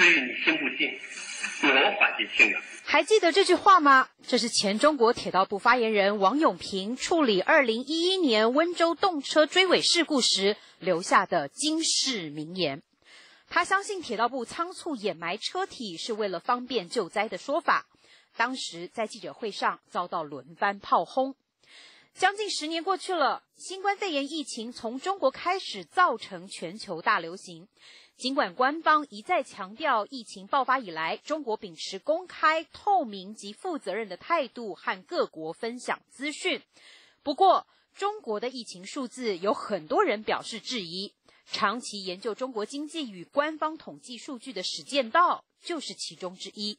所以你信不信？我反对信仰。还记得这句话吗？这是前中国铁道部发言人王永平处理二零一一年温州动车追尾事故时留下的惊世名言。他相信铁道部仓促掩埋车体是为了方便救灾的说法。当时在记者会上遭到轮番炮轰。将近十年过去了，新冠肺炎疫情从中国开始造成全球大流行。尽管官方一再强调，疫情爆发以来，中国秉持公开、透明及负责任的态度和各国分享资讯，不过中国的疫情数字有很多人表示质疑。长期研究中国经济与官方统计数据的史建道就是其中之一。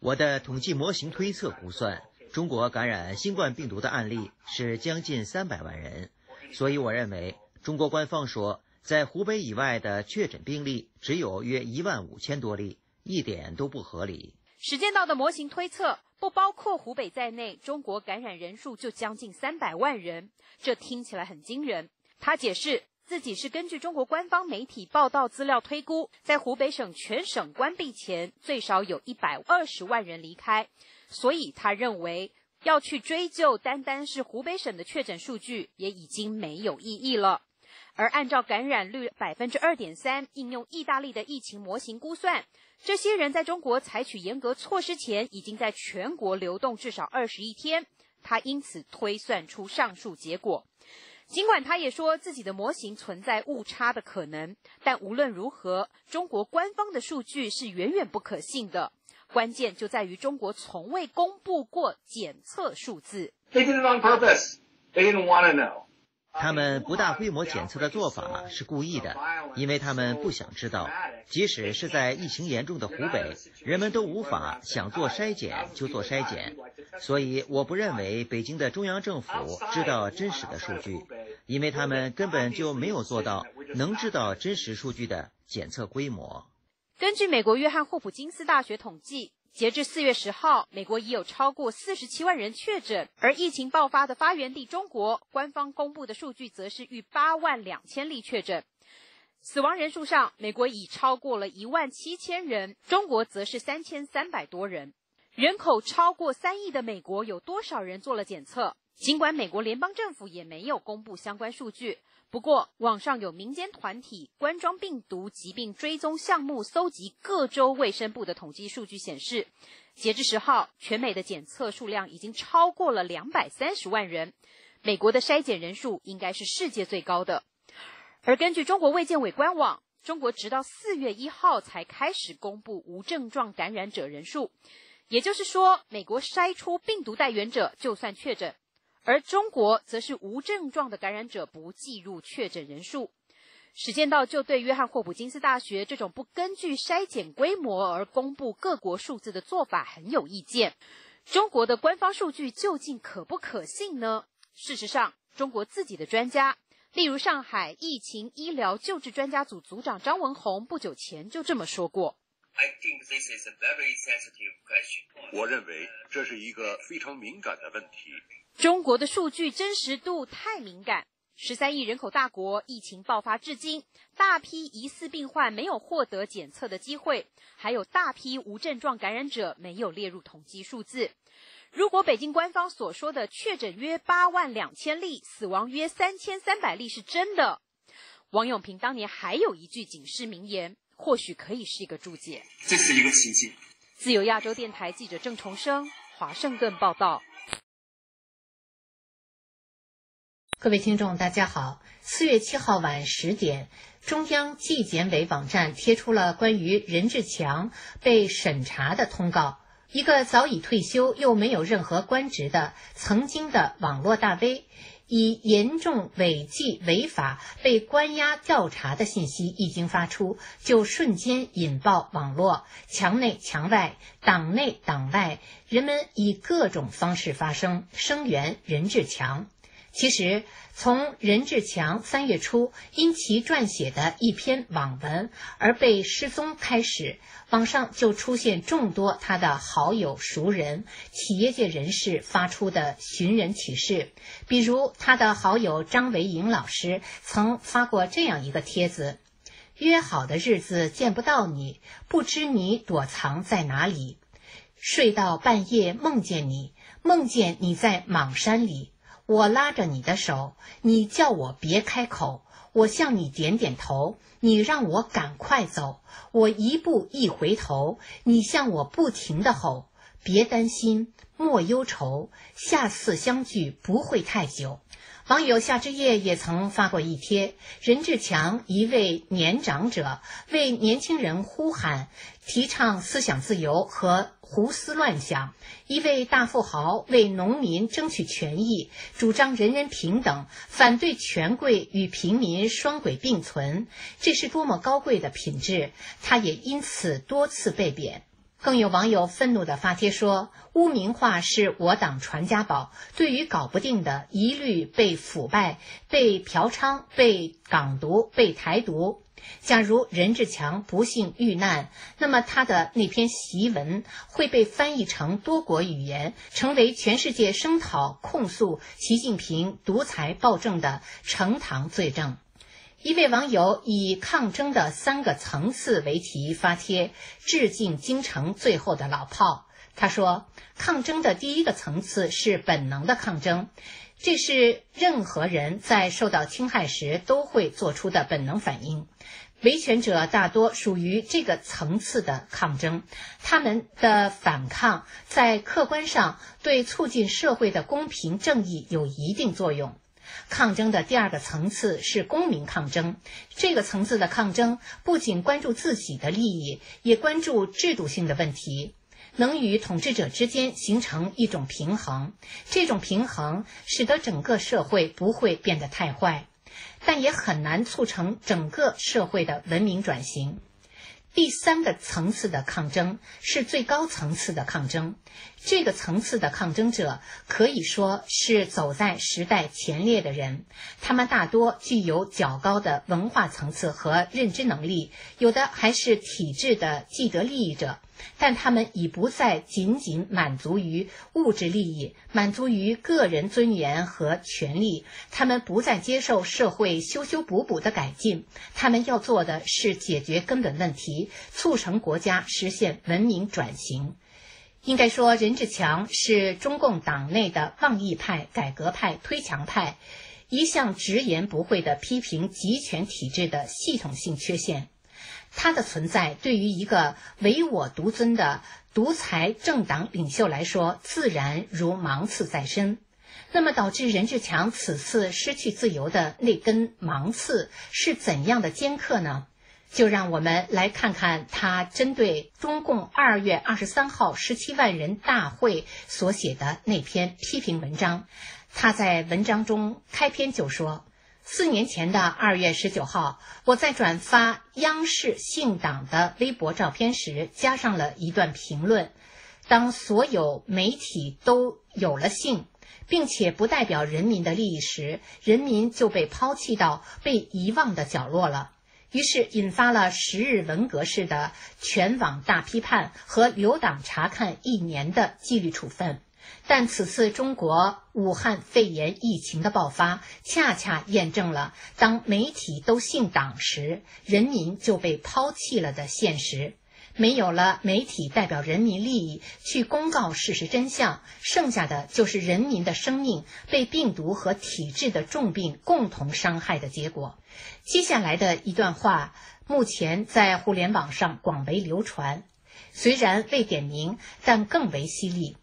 我的统计模型推测估算，中国感染新冠病毒的案例是将近三百万人，所以我认为中国官方说在湖北以外的确诊病例只有约一万五千多例，一点都不合理。史建道的模型推测。不包括湖北在内，中国感染人数就将近三百万人，这听起来很惊人。他解释自己是根据中国官方媒体报道资料推估，在湖北省全省关闭前，最少有一百二十万人离开，所以他认为要去追究单单是湖北省的确诊数据，也已经没有意义了。而按照感染率百分之二点三，应用意大利的疫情模型估算。这些人在中国采取严格措施前，已经在全国流动至少二十一天。他因此推算出上述结果。尽管他也说自己的模型存在误差的可能，但无论如何，中国官方的数据是远远不可信的。关键就在于中国从未公布过检测数字。They did it on purpose. They didn't want to know. 他们不大规模检测的做法是故意的，因为他们不想知道，即使是在疫情严重的湖北，人们都无法想做筛检就做筛检。所以，我不认为北京的中央政府知道真实的数据，因为他们根本就没有做到能知道真实数据的检测规模。根据美国约翰霍普金斯大学统计。截至四月十号，美国已有超过四十七万人确诊，而疫情爆发的发源地中国，官方公布的数据则是逾八万两千例确诊。死亡人数上，美国已超过了一万七千人，中国则是三千三百多人。人口超过三亿的美国，有多少人做了检测？尽管美国联邦政府也没有公布相关数据。不过，网上有民间团体冠状病毒疾病追踪项目，搜集各州卫生部的统计数据显示，截至十号，全美的检测数量已经超过了两百三十万人。美国的筛检人数应该是世界最高的。而根据中国卫健委官网，中国直到四月一号才开始公布无症状感染者人数，也就是说，美国筛出病毒带源者就算确诊。而中国则是无症状的感染者不计入确诊人数。史建道就对约翰霍普金斯大学这种不根据筛检规模而公布各国数字的做法很有意见。中国的官方数据究竟可不可信呢？事实上，中国自己的专家，例如上海疫情医疗救治专家组组长张文宏，不久前就这么说过。我认为这是一个非常敏感的问题。中国的数据真实度太敏感。十三亿人口大国，疫情爆发至今，大批疑似病患没有获得检测的机会，还有大批无症状感染者没有列入统计数字。如果北京官方所说的确诊约八万两千例，死亡约三千三百例是真的，王永平当年还有一句警示名言，或许可以是一个注解。这是一个奇迹。自由亚洲电台记者郑重生，华盛顿报道。各位听众，大家好。四月七号晚十点，中央纪检委网站贴出了关于任志强被审查的通告。一个早已退休又没有任何官职的曾经的网络大 V，以严重违纪违法被关押调查的信息一经发出，就瞬间引爆网络，墙内墙外，党内党外，人们以各种方式发声声援任志强。其实，从任志强三月初因其撰写的一篇网文而被失踪开始，网上就出现众多他的好友、熟人、企业界人士发出的寻人启事。比如，他的好友张维迎老师曾发过这样一个帖子：“约好的日子见不到你，不知你躲藏在哪里。睡到半夜梦见你，梦见你在莽山里。”我拉着你的手，你叫我别开口，我向你点点头，你让我赶快走，我一步一回头，你向我不停的吼，别担心，莫忧愁，下次相聚不会太久。网友夏之夜也曾发过一帖，任志强一位年长者为年轻人呼喊，提倡思想自由和胡思乱想；一位大富豪为农民争取权益，主张人人平等，反对权贵与平民双轨并存。这是多么高贵的品质！他也因此多次被贬。更有网友愤怒地发帖说：“污名化是我党传家宝，对于搞不定的，一律被腐败、被嫖娼、被港独、被台独。假如任志强不幸遇难，那么他的那篇檄文会被翻译成多国语言，成为全世界声讨、控诉习近平独裁暴政的呈堂罪证。”一位网友以“抗争的三个层次”为题发帖，致敬京城最后的老炮。他说：“抗争的第一个层次是本能的抗争，这是任何人在受到侵害时都会做出的本能反应。维权者大多属于这个层次的抗争，他们的反抗在客观上对促进社会的公平正义有一定作用。”抗争的第二个层次是公民抗争，这个层次的抗争不仅关注自己的利益，也关注制度性的问题，能与统治者之间形成一种平衡。这种平衡使得整个社会不会变得太坏，但也很难促成整个社会的文明转型。第三个层次的抗争是最高层次的抗争，这个层次的抗争者可以说是走在时代前列的人，他们大多具有较高的文化层次和认知能力，有的还是体制的既得利益者。但他们已不再仅仅满足于物质利益，满足于个人尊严和权利。他们不再接受社会修修补补的改进，他们要做的是解决根本问题，促成国家实现文明转型。应该说，任志强是中共党内的妄议派、改革派、推强派，一向直言不讳地批评集权体制的系统性缺陷。他的存在对于一个唯我独尊的独裁政党领袖来说，自然如芒刺在身。那么，导致任志强此次失去自由的那根芒刺是怎样的尖刻呢？就让我们来看看他针对中共二月二十三号十七万人大会所写的那篇批评文章。他在文章中开篇就说。四年前的二月十九号，我在转发央视姓党的微博照片时，加上了一段评论：当所有媒体都有了姓，并且不代表人民的利益时，人民就被抛弃到被遗忘的角落了。于是引发了十日文革式的全网大批判和留党察看一年的纪律处分。但此次中国武汉肺炎疫情的爆发，恰恰验证了当媒体都姓党时，人民就被抛弃了的现实。没有了媒体代表人民利益去公告事实真相，剩下的就是人民的生命被病毒和体制的重病共同伤害的结果。接下来的一段话，目前在互联网上广为流传，虽然未点名，但更为犀利。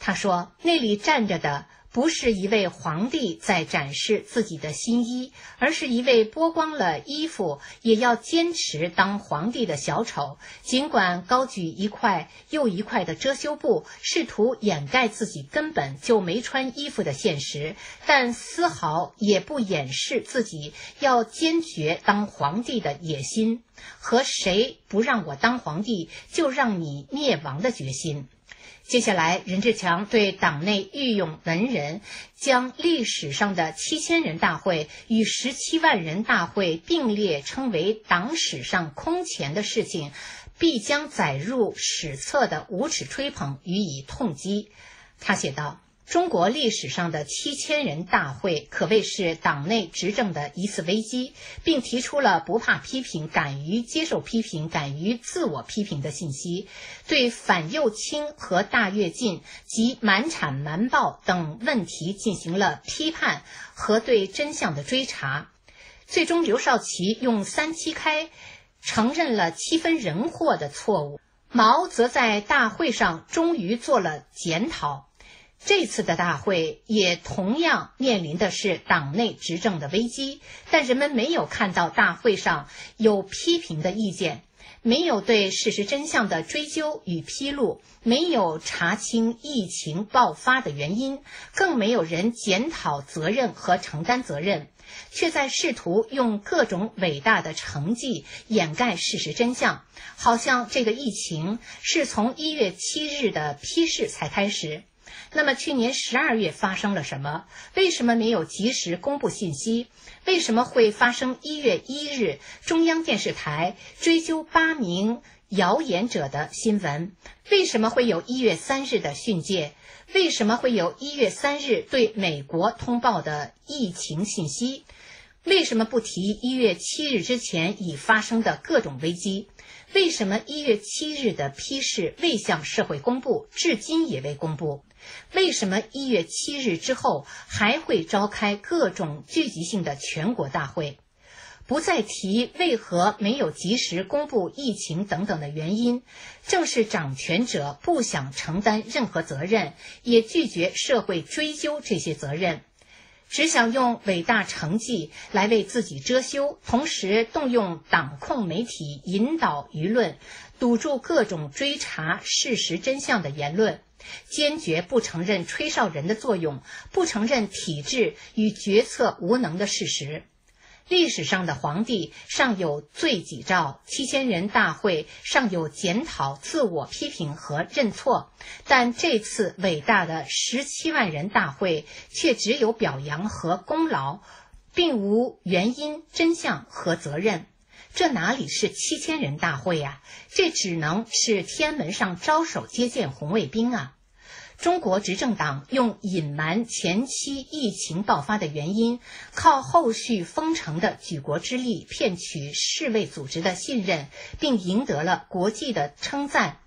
他说：“那里站着的不是一位皇帝在展示自己的新衣，而是一位剥光了衣服也要坚持当皇帝的小丑。尽管高举一块又一块的遮羞布，试图掩盖自己根本就没穿衣服的现实，但丝毫也不掩饰自己要坚决当皇帝的野心和谁不让我当皇帝就让你灭亡的决心。”接下来，任志强对党内御用文人将历史上的七千人大会与十七万人大会并列称为党史上空前的事情，必将载入史册的无耻吹捧予以痛击。他写道。中国历史上的七千人大会可谓是党内执政的一次危机，并提出了不怕批评、敢于接受批评、敢于自我批评的信息，对反右倾和大跃进及瞒产瞒报等问题进行了批判和对真相的追查。最终，刘少奇用三七开承认了七分人祸的错误，毛则在大会上终于做了检讨。这次的大会也同样面临的是党内执政的危机，但人们没有看到大会上有批评的意见，没有对事实真相的追究与披露，没有查清疫情爆发的原因，更没有人检讨责任和承担责任，却在试图用各种伟大的成绩掩盖事实真相，好像这个疫情是从一月七日的批示才开始。那么去年十二月发生了什么？为什么没有及时公布信息？为什么会发生一月一日中央电视台追究八名谣言者的新闻？为什么会有一月三日的训诫？为什么会有一月三日对美国通报的疫情信息？为什么不提一月七日之前已发生的各种危机？为什么一月七日的批示未向社会公布，至今也未公布？为什么一月七日之后还会召开各种聚集性的全国大会？不再提为何没有及时公布疫情等等的原因，正是掌权者不想承担任何责任，也拒绝社会追究这些责任。只想用伟大成绩来为自己遮羞，同时动用党控媒体引导舆论，堵住各种追查事实真相的言论，坚决不承认吹哨人的作用，不承认体制与决策无能的事实。历史上的皇帝尚有罪己诏，七千人大会尚有检讨、自我批评和认错，但这次伟大的十七万人大会却只有表扬和功劳，并无原因、真相和责任。这哪里是七千人大会呀？这只能是天安门上招手接见红卫兵啊！中国执政党用隐瞒前期疫情爆发的原因，靠后续封城的举国之力骗取世卫组织的信任，并赢得了国际的称赞。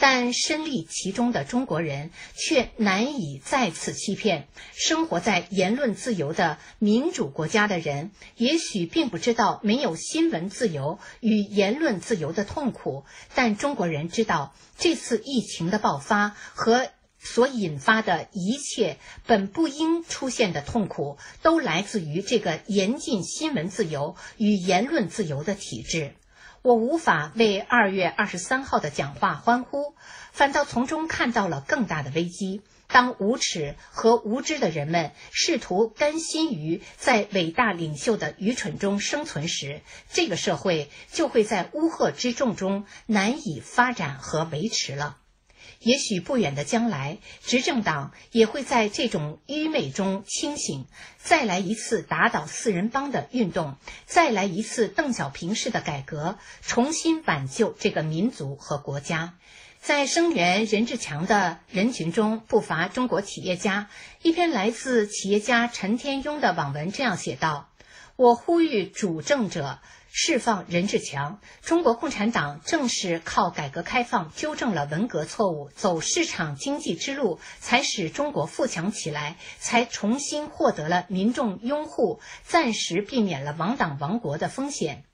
但身历其中的中国人却难以再次欺骗。生活在言论自由的民主国家的人，也许并不知道没有新闻自由与言论自由的痛苦，但中国人知道这次疫情的爆发和。所引发的一切本不应出现的痛苦，都来自于这个严禁新闻自由与言论自由的体制。我无法为二月二十三号的讲话欢呼，反倒从中看到了更大的危机。当无耻和无知的人们试图甘心于在伟大领袖的愚蠢中生存时，这个社会就会在乌合之众中难以发展和维持了。也许不远的将来，执政党也会在这种愚昧中清醒，再来一次打倒四人帮的运动，再来一次邓小平式的改革，重新挽救这个民族和国家。在声援任志强的人群中，不乏中国企业家。一篇来自企业家陈天庸的网文这样写道：“我呼吁主政者。”释放任志强，中国共产党正是靠改革开放纠正了文革错误，走市场经济之路，才使中国富强起来，才重新获得了民众拥护，暂时避免了亡党亡国的风险。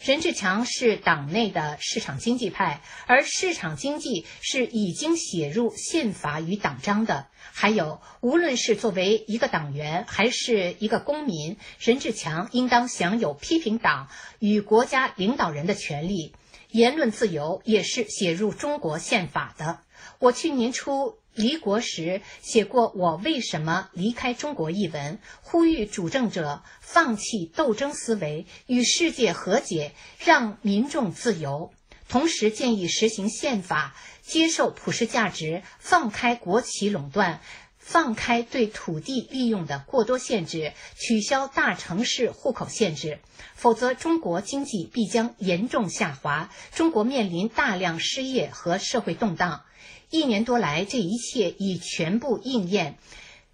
任志强是党内的市场经济派，而市场经济是已经写入宪法与党章的。还有，无论是作为一个党员还是一个公民，任志强应当享有批评党与国家领导人的权利。言论自由也是写入中国宪法的。我去年初。离国时写过《我为什么离开中国》一文，呼吁主政者放弃斗争思维，与世界和解，让民众自由。同时建议实行宪法，接受普世价值，放开国企垄断。放开对土地利用的过多限制，取消大城市户口限制，否则中国经济必将严重下滑，中国面临大量失业和社会动荡。一年多来，这一切已全部应验，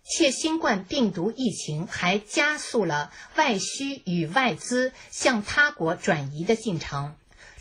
且新冠病毒疫情还加速了外需与外资向他国转移的进程。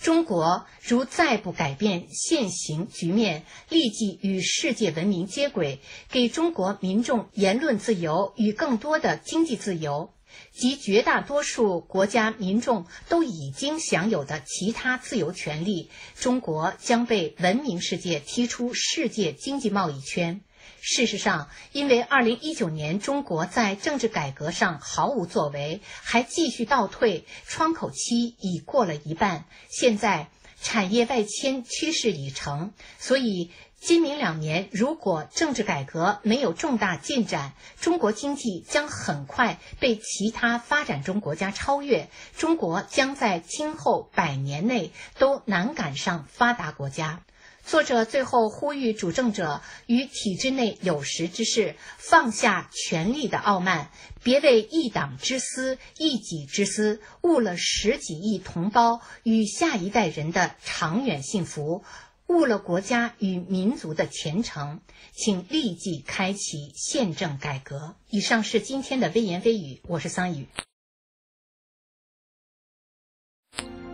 中国如再不改变现行局面，立即与世界文明接轨，给中国民众言论自由与更多的经济自由，及绝大多数国家民众都已经享有的其他自由权利，中国将被文明世界踢出世界经济贸易圈。事实上，因为2019年中国在政治改革上毫无作为，还继续倒退，窗口期已过了一半。现在产业外迁趋势已成，所以今明两年如果政治改革没有重大进展，中国经济将很快被其他发展中国家超越，中国将在今后百年内都难赶上发达国家。作者最后呼吁主政者与体制内有识之士放下权力的傲慢，别为一党之私、一己之私，误了十几亿同胞与下一代人的长远幸福，误了国家与民族的前程。请立即开启宪政改革。以上是今天的微言微语，我是桑宇。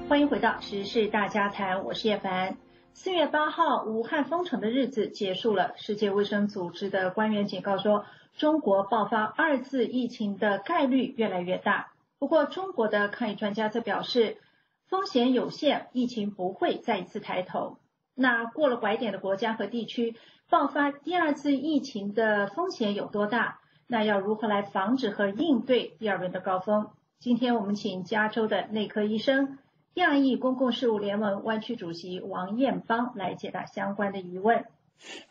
欢迎回到时事大家谈，我是叶凡。四月八号，武汉封城的日子结束了。世界卫生组织的官员警告说，中国爆发二次疫情的概率越来越大。不过，中国的抗疫专家则表示，风险有限，疫情不会再一次抬头。那过了拐点的国家和地区，爆发第二次疫情的风险有多大？那要如何来防止和应对第二轮的高峰？今天我们请加州的内科医生。亚裔公共事务联盟湾区主席王艳芳来解答相关的疑问。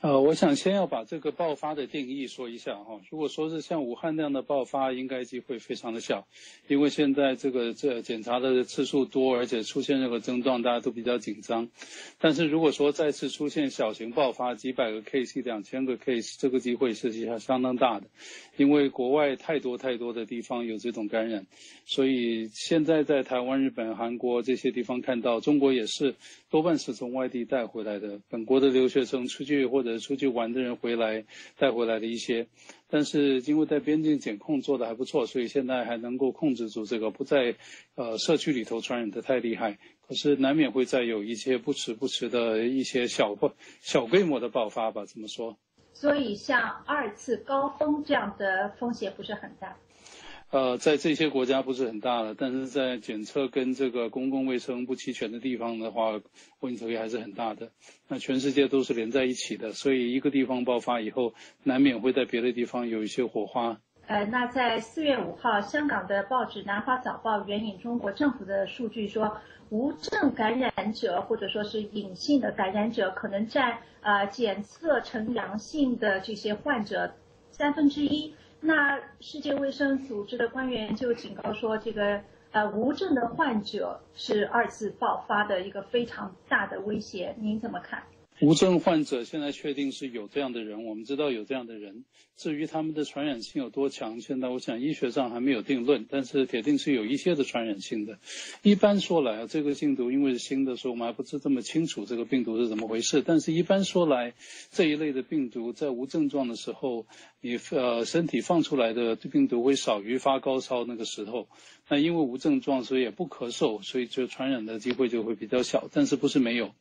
呃，我想先要把这个爆发的定义说一下哈。如果说是像武汉那样的爆发，应该机会非常的小，因为现在这个这检查的次数多，而且出现任何症状，大家都比较紧张。但是如果说再次出现小型爆发，几百个 case、两千个 case，这个机会实际上相当大的，因为国外太多太多的地方有这种感染，所以现在在台湾、日本、韩国这些地方看到，中国也是多半是从外地带回来的，本国的留学生出去。或者出去玩的人回来带回来的一些，但是因为在边境检控做的还不错，所以现在还能够控制住这个，不在呃社区里头传染的太厉害。可是难免会再有一些不时不时的一些小爆小规模的爆发吧，怎么说。所以像二次高峰这样的风险不是很大。呃，在这些国家不是很大了，但是在检测跟这个公共卫生不齐全的地方的话，问题还是很大的。那全世界都是连在一起的，所以一个地方爆发以后，难免会在别的地方有一些火花。呃，那在四月五号，香港的报纸《南华早报》援引中国政府的数据说，无症感染者或者说是隐性的感染者，可能占呃检测呈阳性的这些患者三分之一。那世界卫生组织的官员就警告说，这个呃无症的患者是二次爆发的一个非常大的威胁，您怎么看？无症患者现在确定是有这样的人，我们知道有这样的人。至于他们的传染性有多强，现在我想医学上还没有定论，但是铁定是有一些的传染性的。一般说来啊，这个病毒因为是新的，所以我们还不是这么清楚这个病毒是怎么回事。但是一般说来，这一类的病毒在无症状的时候，你呃身体放出来的病毒会少于发高烧那个时候。那因为无症状，所以也不咳嗽，所以就传染的机会就会比较小。但是不是没有？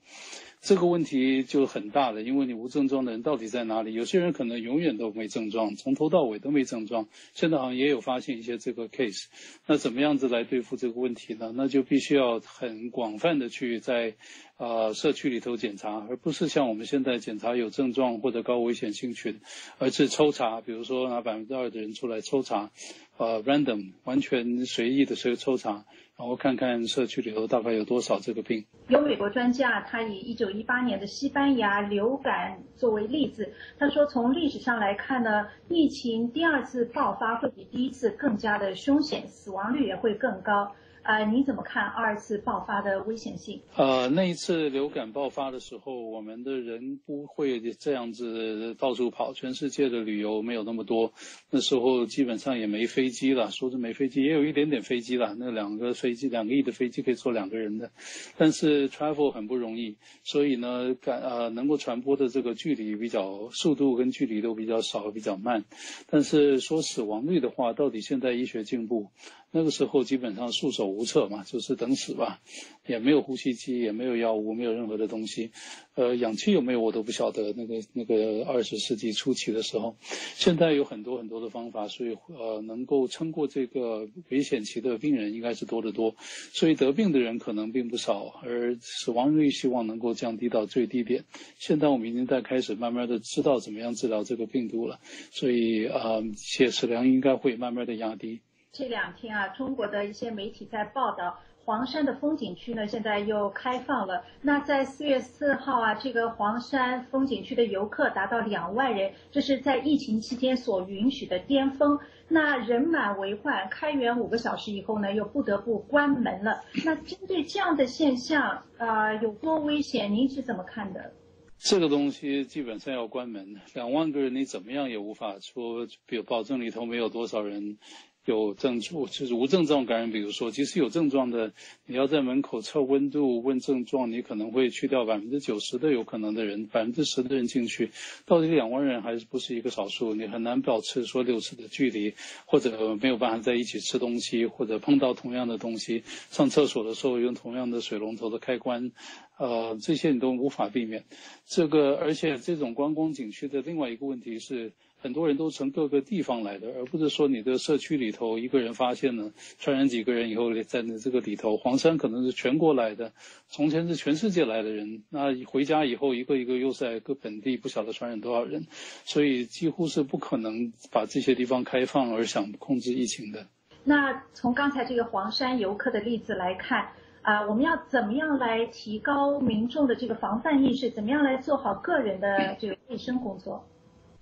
这个问题就很大了，因为你无症状的人到底在哪里？有些人可能永远都没症状，从头到尾都没症状。现在好像也有发现一些这个 case，那怎么样子来对付这个问题呢？那就必须要很广泛的去在呃社区里头检查，而不是像我们现在检查有症状或者高危险性群，而是抽查，比如说拿百分之二的人出来抽查，呃 random 完全随意的抽抽查。然后看看社区里头大概有多少这个病。有美国专家，他以一九一八年的西班牙流感作为例子，他说从历史上来看呢，疫情第二次爆发会比第一次更加的凶险，死亡率也会更高。呃，你怎么看二次爆发的危险性？呃，那一次流感爆发的时候，我们的人不会这样子到处跑，全世界的旅游没有那么多，那时候基本上也没飞机了，说是没飞机，也有一点点飞机了，那两个飞机，两个亿的飞机可以坐两个人的，但是 travel 很不容易，所以呢，感呃能够传播的这个距离比较，速度跟距离都比较少，比较慢，但是说死亡率的话，到底现在医学进步。那个时候基本上束手无策嘛，就是等死吧，也没有呼吸机，也没有药物，没有任何的东西，呃，氧气有没有我都不晓得。那个那个二十世纪初期的时候，现在有很多很多的方法，所以呃，能够撑过这个危险期的病人应该是多得多，所以得病的人可能并不少，而死亡率希望能够降低到最低点。现在我们已经在开始慢慢的知道怎么样治疗这个病毒了，所以啊，血死量应该会慢慢的压低。这两天啊，中国的一些媒体在报道，黄山的风景区呢，现在又开放了。那在四月四号啊，这个黄山风景区的游客达到两万人，这是在疫情期间所允许的巅峰。那人满为患，开园五个小时以后呢，又不得不关门了。那针对这样的现象啊，有多危险？您是怎么看的？这个东西基本上要关门，两万个人你怎么样也无法说，比如保证里头没有多少人。有症状就是无症状感染，比如说，即使有症状的，你要在门口测温度问症状，你可能会去掉百分之九十的有可能的人，百分之十的人进去，到底两万人还是不是一个少数？你很难保持说六尺的距离，或者没有办法在一起吃东西，或者碰到同样的东西，上厕所的时候用同样的水龙头的开关，呃，这些你都无法避免。这个，而且这种观光景区的另外一个问题是。很多人都从各个地方来的，而不是说你的社区里头一个人发现了传染几个人以后在你这个里头，黄山可能是全国来的，从前是全世界来的人，那回家以后一个一个又在各本地不晓得传染多少人，所以几乎是不可能把这些地方开放而想控制疫情的。那从刚才这个黄山游客的例子来看，啊，我们要怎么样来提高民众的这个防范意识？怎么样来做好个人的这个卫生工作？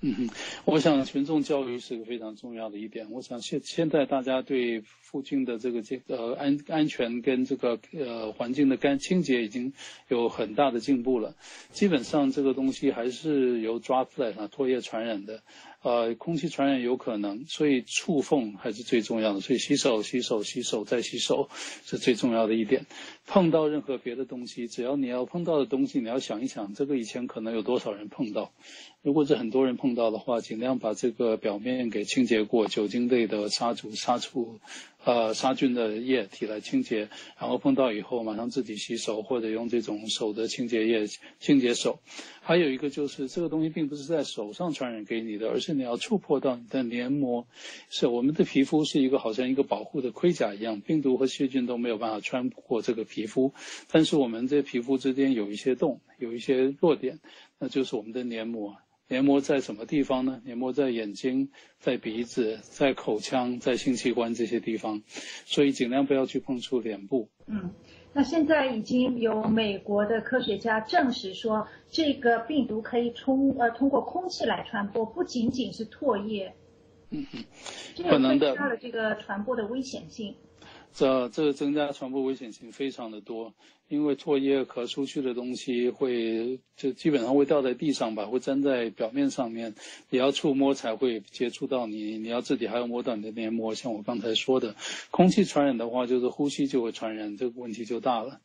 嗯哼，我想群众教育是个非常重要的一点。我想现现在大家对附近的这个这呃安安全跟这个呃环境的干清洁已经有很大的进步了。基本上这个东西还是由 droplet 啊唾液传染的。呃，空气传染有可能，所以触碰还是最重要的。所以洗手、洗手、洗手再洗手是最重要的一点。碰到任何别的东西，只要你要碰到的东西，你要想一想，这个以前可能有多少人碰到。如果是很多人碰到的话，尽量把这个表面给清洁过，酒精类的杀除、杀除。呃，杀菌的液体来清洁，然后碰到以后马上自己洗手，或者用这种手的清洁液清洁手。还有一个就是这个东西并不是在手上传染给你的，而是你要触碰到你的黏膜。是我们的皮肤是一个好像一个保护的盔甲一样，病毒和细菌都没有办法穿过这个皮肤，但是我们这皮肤之间有一些洞，有一些弱点，那就是我们的黏膜。黏膜在什么地方呢？黏膜在眼睛、在鼻子、在口腔、在性器官这些地方，所以尽量不要去碰触脸部。嗯，那现在已经有美国的科学家证实说，这个病毒可以通呃通过空气来传播，不仅仅是唾液。嗯嗯，可能的。增加了这个传播的危险性。这这增加传播危险性非常的多。因为唾液咳出去的东西会就基本上会掉在地上吧，会粘在表面上面，你要触摸才会接触到你，你要自己还要摸到你的黏膜。像我刚才说的，空气传染的话，就是呼吸就会传染，这个问题就大了。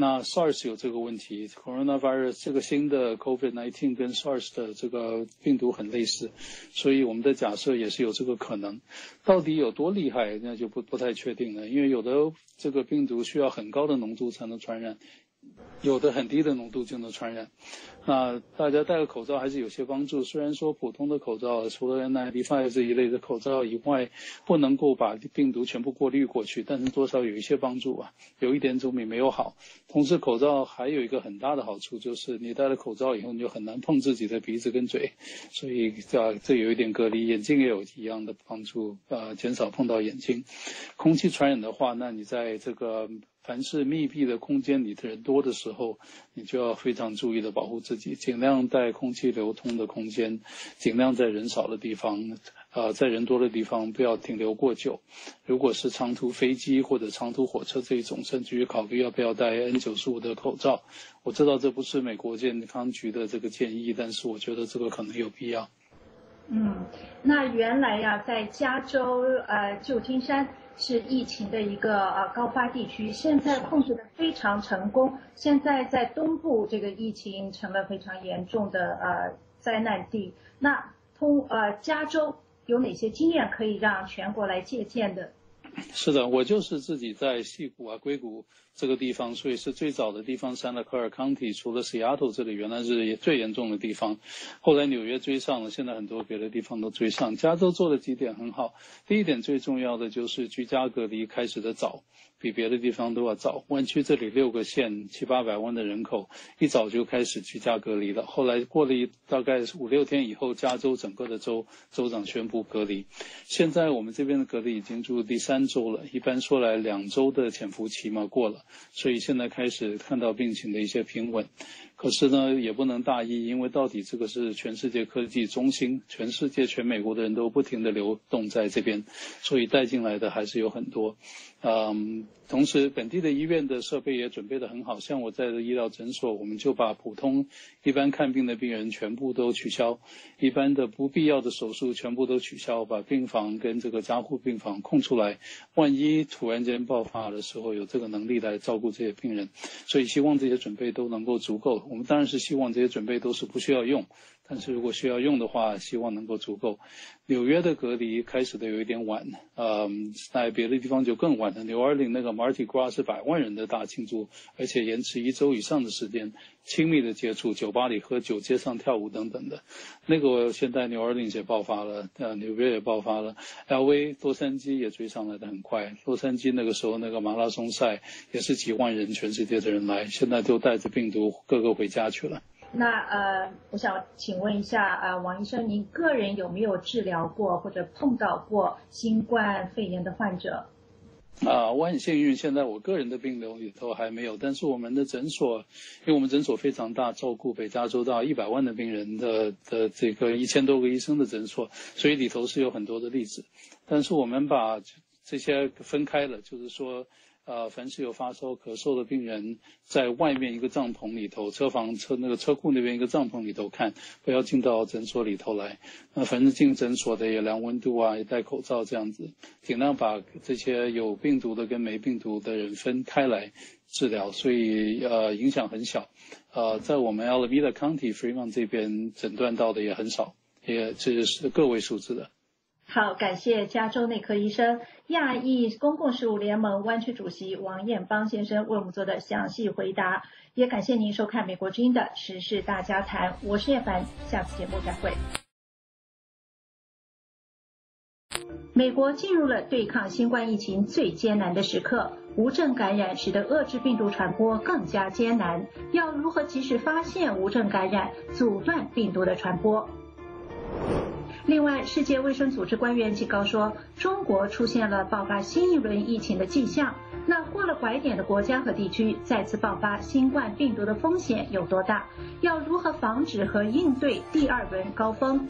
那 SARS 有这个问题，coronavirus 这个新的 COVID-19 跟 SARS 的这个病毒很类似，所以我们的假设也是有这个可能。到底有多厉害，那就不不太确定了，因为有的这个病毒需要很高的浓度才能传染。有的很低的浓度就能传染，那大家戴个口罩还是有些帮助。虽然说普通的口罩除了 N95 这一类的口罩以外，不能够把病毒全部过滤过去，但是多少有一些帮助啊，有一点总比没有好。同时，口罩还有一个很大的好处，就是你戴了口罩以后，你就很难碰自己的鼻子跟嘴，所以这这有一点隔离。眼镜也有一样的帮助，呃，减少碰到眼睛。空气传染的话，那你在这个凡是密闭的空间里的人多的时候，你就要非常注意的保护自己，尽量在空气流通的空间，尽量在人少的地方，呃，在人多的地方不要停留过久。如果是长途飞机或者长途火车这一种，甚至于考虑要不要戴 N95 的口罩。我知道这不是美国健康局的这个建议，但是我觉得这个可能有必要。嗯，那原来呀，在加州呃旧金山是疫情的一个呃高发地区，现在控制的非常成功。现在在东部这个疫情成了非常严重的呃灾难地。那通呃加州有哪些经验可以让全国来借鉴的？是的，我就是自己在西谷啊硅谷。这个地方，所以是最早的地方。删了科尔康体，除了 Seattle 这里原来是最严重的地方，后来纽约追上了，现在很多别的地方都追上。加州做了几点很好，第一点最重要的就是居家隔离开始的早。比别的地方都要早。湾区这里六个县七八百万的人口，一早就开始居家隔离了。后来过了一大概五六天以后，加州整个的州州长宣布隔离。现在我们这边的隔离已经住第三周了。一般说来，两周的潜伏期嘛过了，所以现在开始看到病情的一些平稳。可是呢，也不能大意，因为到底这个是全世界科技中心，全世界全美国的人都不停的流动在这边，所以带进来的还是有很多。嗯，同时本地的医院的设备也准备得很好，像我在的医疗诊所，我们就把普通一般看病的病人全部都取消，一般的不必要的手术全部都取消，把病房跟这个加护病房空出来，万一突然间爆发的时候，有这个能力来照顾这些病人，所以希望这些准备都能够足够。我们当然是希望这些准备都是不需要用。但是如果需要用的话，希望能够足够。纽约的隔离开始的有一点晚，嗯，在别的地方就更晚了。纽尔林那个 Mardi Gras 是百万人的大庆祝，而且延迟一周以上的时间，亲密的接触，酒吧里喝酒，街上跳舞等等的。那个现在纽尔林也爆发了，呃，纽约也爆发了，LV 洛杉矶也追上来的很快。洛杉矶那个时候那个马拉松赛也是几万人，全世界的人来，现在都带着病毒，各个回家去了。那呃，我想请问一下啊，王医生，您个人有没有治疗过或者碰到过新冠肺炎的患者？啊，我很幸运，现在我个人的病流里头还没有，但是我们的诊所，因为我们诊所非常大，照顾北加州到一百万的病人的的这个一千多个医生的诊所，所以里头是有很多的例子，但是我们把这些分开了，就是说。呃，凡是有发烧、咳嗽的病人，在外面一个帐篷里头，车房车那个车库那边一个帐篷里头看，不要进到诊所里头来。那凡是进诊所的也量温度啊，也戴口罩这样子，尽量把这些有病毒的跟没病毒的人分开来治疗，所以呃影响很小。呃，在我们 Alameda County Fremont 这边诊断到的也很少，也这是个位数字的。好，感谢加州内科医生、亚裔公共事务联盟湾区主席王彦邦先生为我们做的详细回答，也感谢您收看美国之音的时事大家谈，我是叶凡，下次节目再会。美国进入了对抗新冠疫情最艰难的时刻，无症感染使得遏制病毒传播更加艰难，要如何及时发现无症感染，阻断病毒的传播？另外，世界卫生组织官员警告说，中国出现了爆发新一轮疫情的迹象。那过了拐点的国家和地区再次爆发新冠病毒的风险有多大？要如何防止和应对第二轮高峰？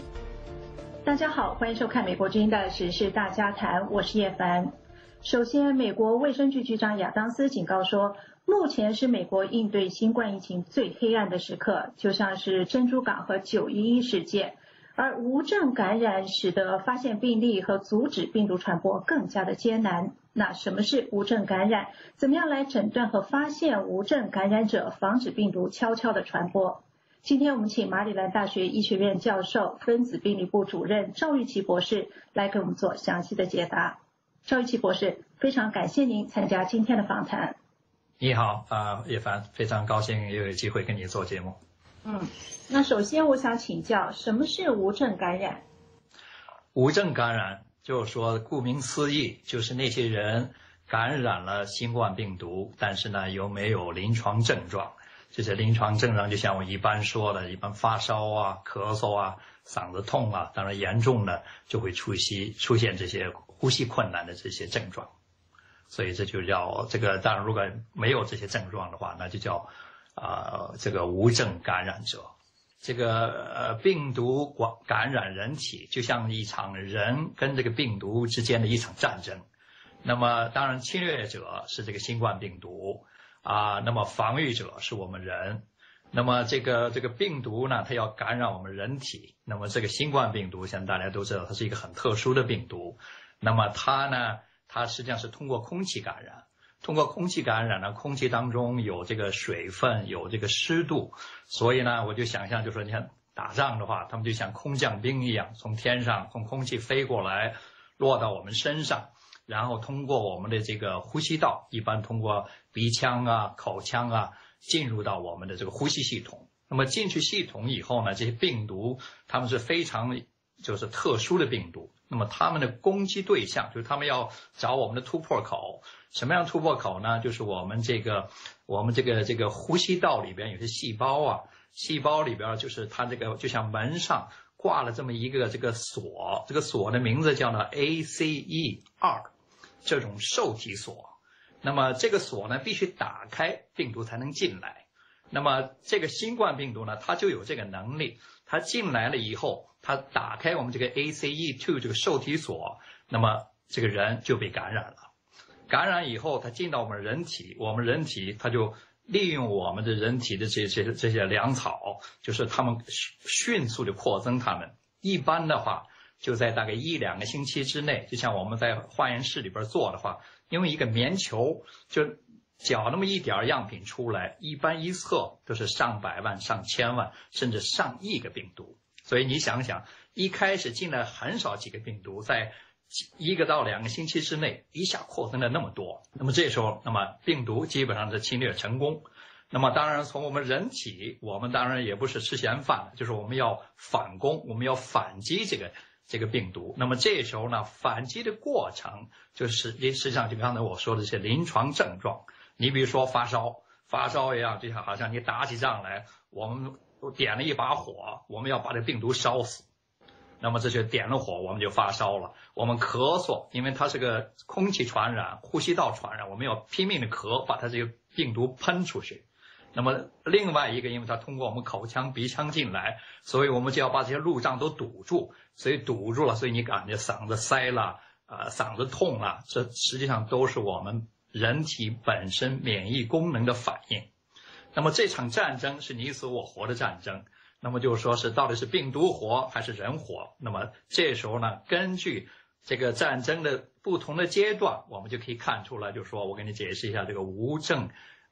大家好，欢迎收看《美国之音》的时事大家谈，我是叶凡。首先，美国卫生局局长亚当斯警告说，目前是美国应对新冠疫情最黑暗的时刻，就像是珍珠港和九一一事件。而无症感染使得发现病例和阻止病毒传播更加的艰难。那什么是无症感染？怎么样来诊断和发现无症感染者，防止病毒悄悄的传播？今天我们请马里兰大学医学院教授、分子病理部主任赵玉琪博士来给我们做详细的解答。赵玉琪博士，非常感谢您参加今天的访谈。你好，啊叶凡，非常高兴又有机会跟你做节目。嗯，那首先我想请教，什么是无症感染？无症感染就是说，顾名思义，就是那些人感染了新冠病毒，但是呢又没有临床症状。这些临床症状就像我一般说的，一般发烧啊、咳嗽啊、嗓子痛啊，当然严重的就会出现出现这些呼吸困难的这些症状。所以这就叫这个。当然，如果没有这些症状的话，那就叫啊这个无症感染者。这个呃病毒感感染人体，就像一场人跟这个病毒之间的一场战争。那么，当然侵略者是这个新冠病毒啊，那么防御者是我们人。那么这个这个病毒呢，它要感染我们人体。那么这个新冠病毒，像大家都知道，它是一个很特殊的病毒。那么它呢，它实际上是通过空气感染。通过空气感染呢，空气当中有这个水分，有这个湿度，所以呢，我就想象，就说你看打仗的话，他们就像空降兵一样，从天上从空气飞过来，落到我们身上，然后通过我们的这个呼吸道，一般通过鼻腔啊、口腔啊。进入到我们的这个呼吸系统，那么进去系统以后呢，这些病毒它们是非常就是特殊的病毒，那么它们的攻击对象就是他们要找我们的突破口，什么样突破口呢？就是我们这个我们这个这个呼吸道里边有些细胞啊，细胞里边就是它这个就像门上挂了这么一个这个锁，这个锁的名字叫呢 ACE 二，这种受体锁。那么这个锁呢，必须打开，病毒才能进来。那么这个新冠病毒呢，它就有这个能力，它进来了以后，它打开我们这个 ACE2 这个受体锁，那么这个人就被感染了。感染以后，它进到我们人体，我们人体它就利用我们的人体的这些这些粮草，就是它们迅速的扩增它们。一般的话，就在大概一两个星期之内，就像我们在化验室里边做的话。因为一个棉球就搅那么一点样品出来，一般一测都是上百万、上千万，甚至上亿个病毒。所以你想想，一开始进来很少几个病毒，在一个到两个星期之内一下扩增了那么多。那么这时候，那么病毒基本上是侵略成功。那么当然，从我们人体，我们当然也不是吃闲饭的，就是我们要反攻，我们要反击这个。这个病毒，那么这时候呢，反击的过程就是实实际上就刚才我说的这些临床症状。你比如说发烧，发烧一样，就像好像你打起仗来，我们点了一把火，我们要把这病毒烧死。那么这就点了火，我们就发烧了。我们咳嗽，因为它是个空气传染、呼吸道传染，我们要拼命的咳，把它这个病毒喷出去。那么另外一个，因为它通过我们口腔、鼻腔进来，所以我们就要把这些路障都堵住。所以堵住了，所以你感觉嗓子塞了，呃，嗓子痛了，这实际上都是我们人体本身免疫功能的反应。那么这场战争是你死我活的战争，那么就是说是到底是病毒活还是人活？那么这时候呢，根据这个战争的不同的阶段，我们就可以看出来，就是说我给你解释一下这个无症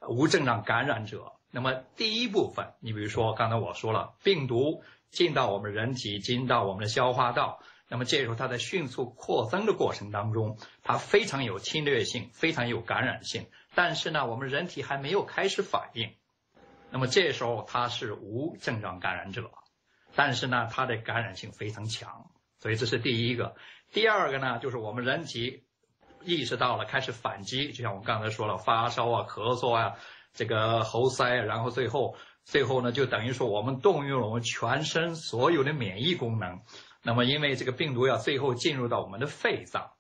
无症状感染者。那么第一部分，你比如说刚才我说了，病毒。进到我们人体，进到我们的消化道，那么这时候它在迅速扩增的过程当中，它非常有侵略性，非常有感染性。但是呢，我们人体还没有开始反应，那么这时候它是无症状感染者，但是呢，它的感染性非常强。所以这是第一个。第二个呢，就是我们人体意识到了开始反击，就像我刚才说了，发烧啊、咳嗽啊、这个喉塞，然后最后。最后呢，就等于说我们动用了我们全身所有的免疫功能。那么，因为这个病毒要最后进入到我们的肺脏，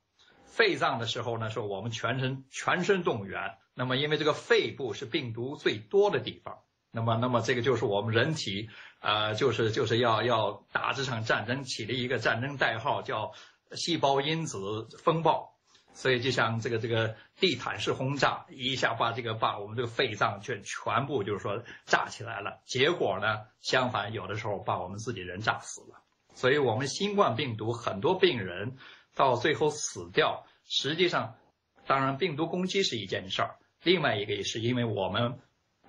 肺脏的时候呢，是我们全身全身动员。那么，因为这个肺部是病毒最多的地方，那么，那么这个就是我们人体，呃，就是就是要要打这场战争，起了一个战争代号，叫细胞因子风暴。所以就像这个这个地毯式轰炸，一下把这个把我们这个肺脏全全部就是说炸起来了。结果呢，相反有的时候把我们自己人炸死了。所以，我们新冠病毒很多病人到最后死掉，实际上，当然病毒攻击是一件事儿，另外一个也是因为我们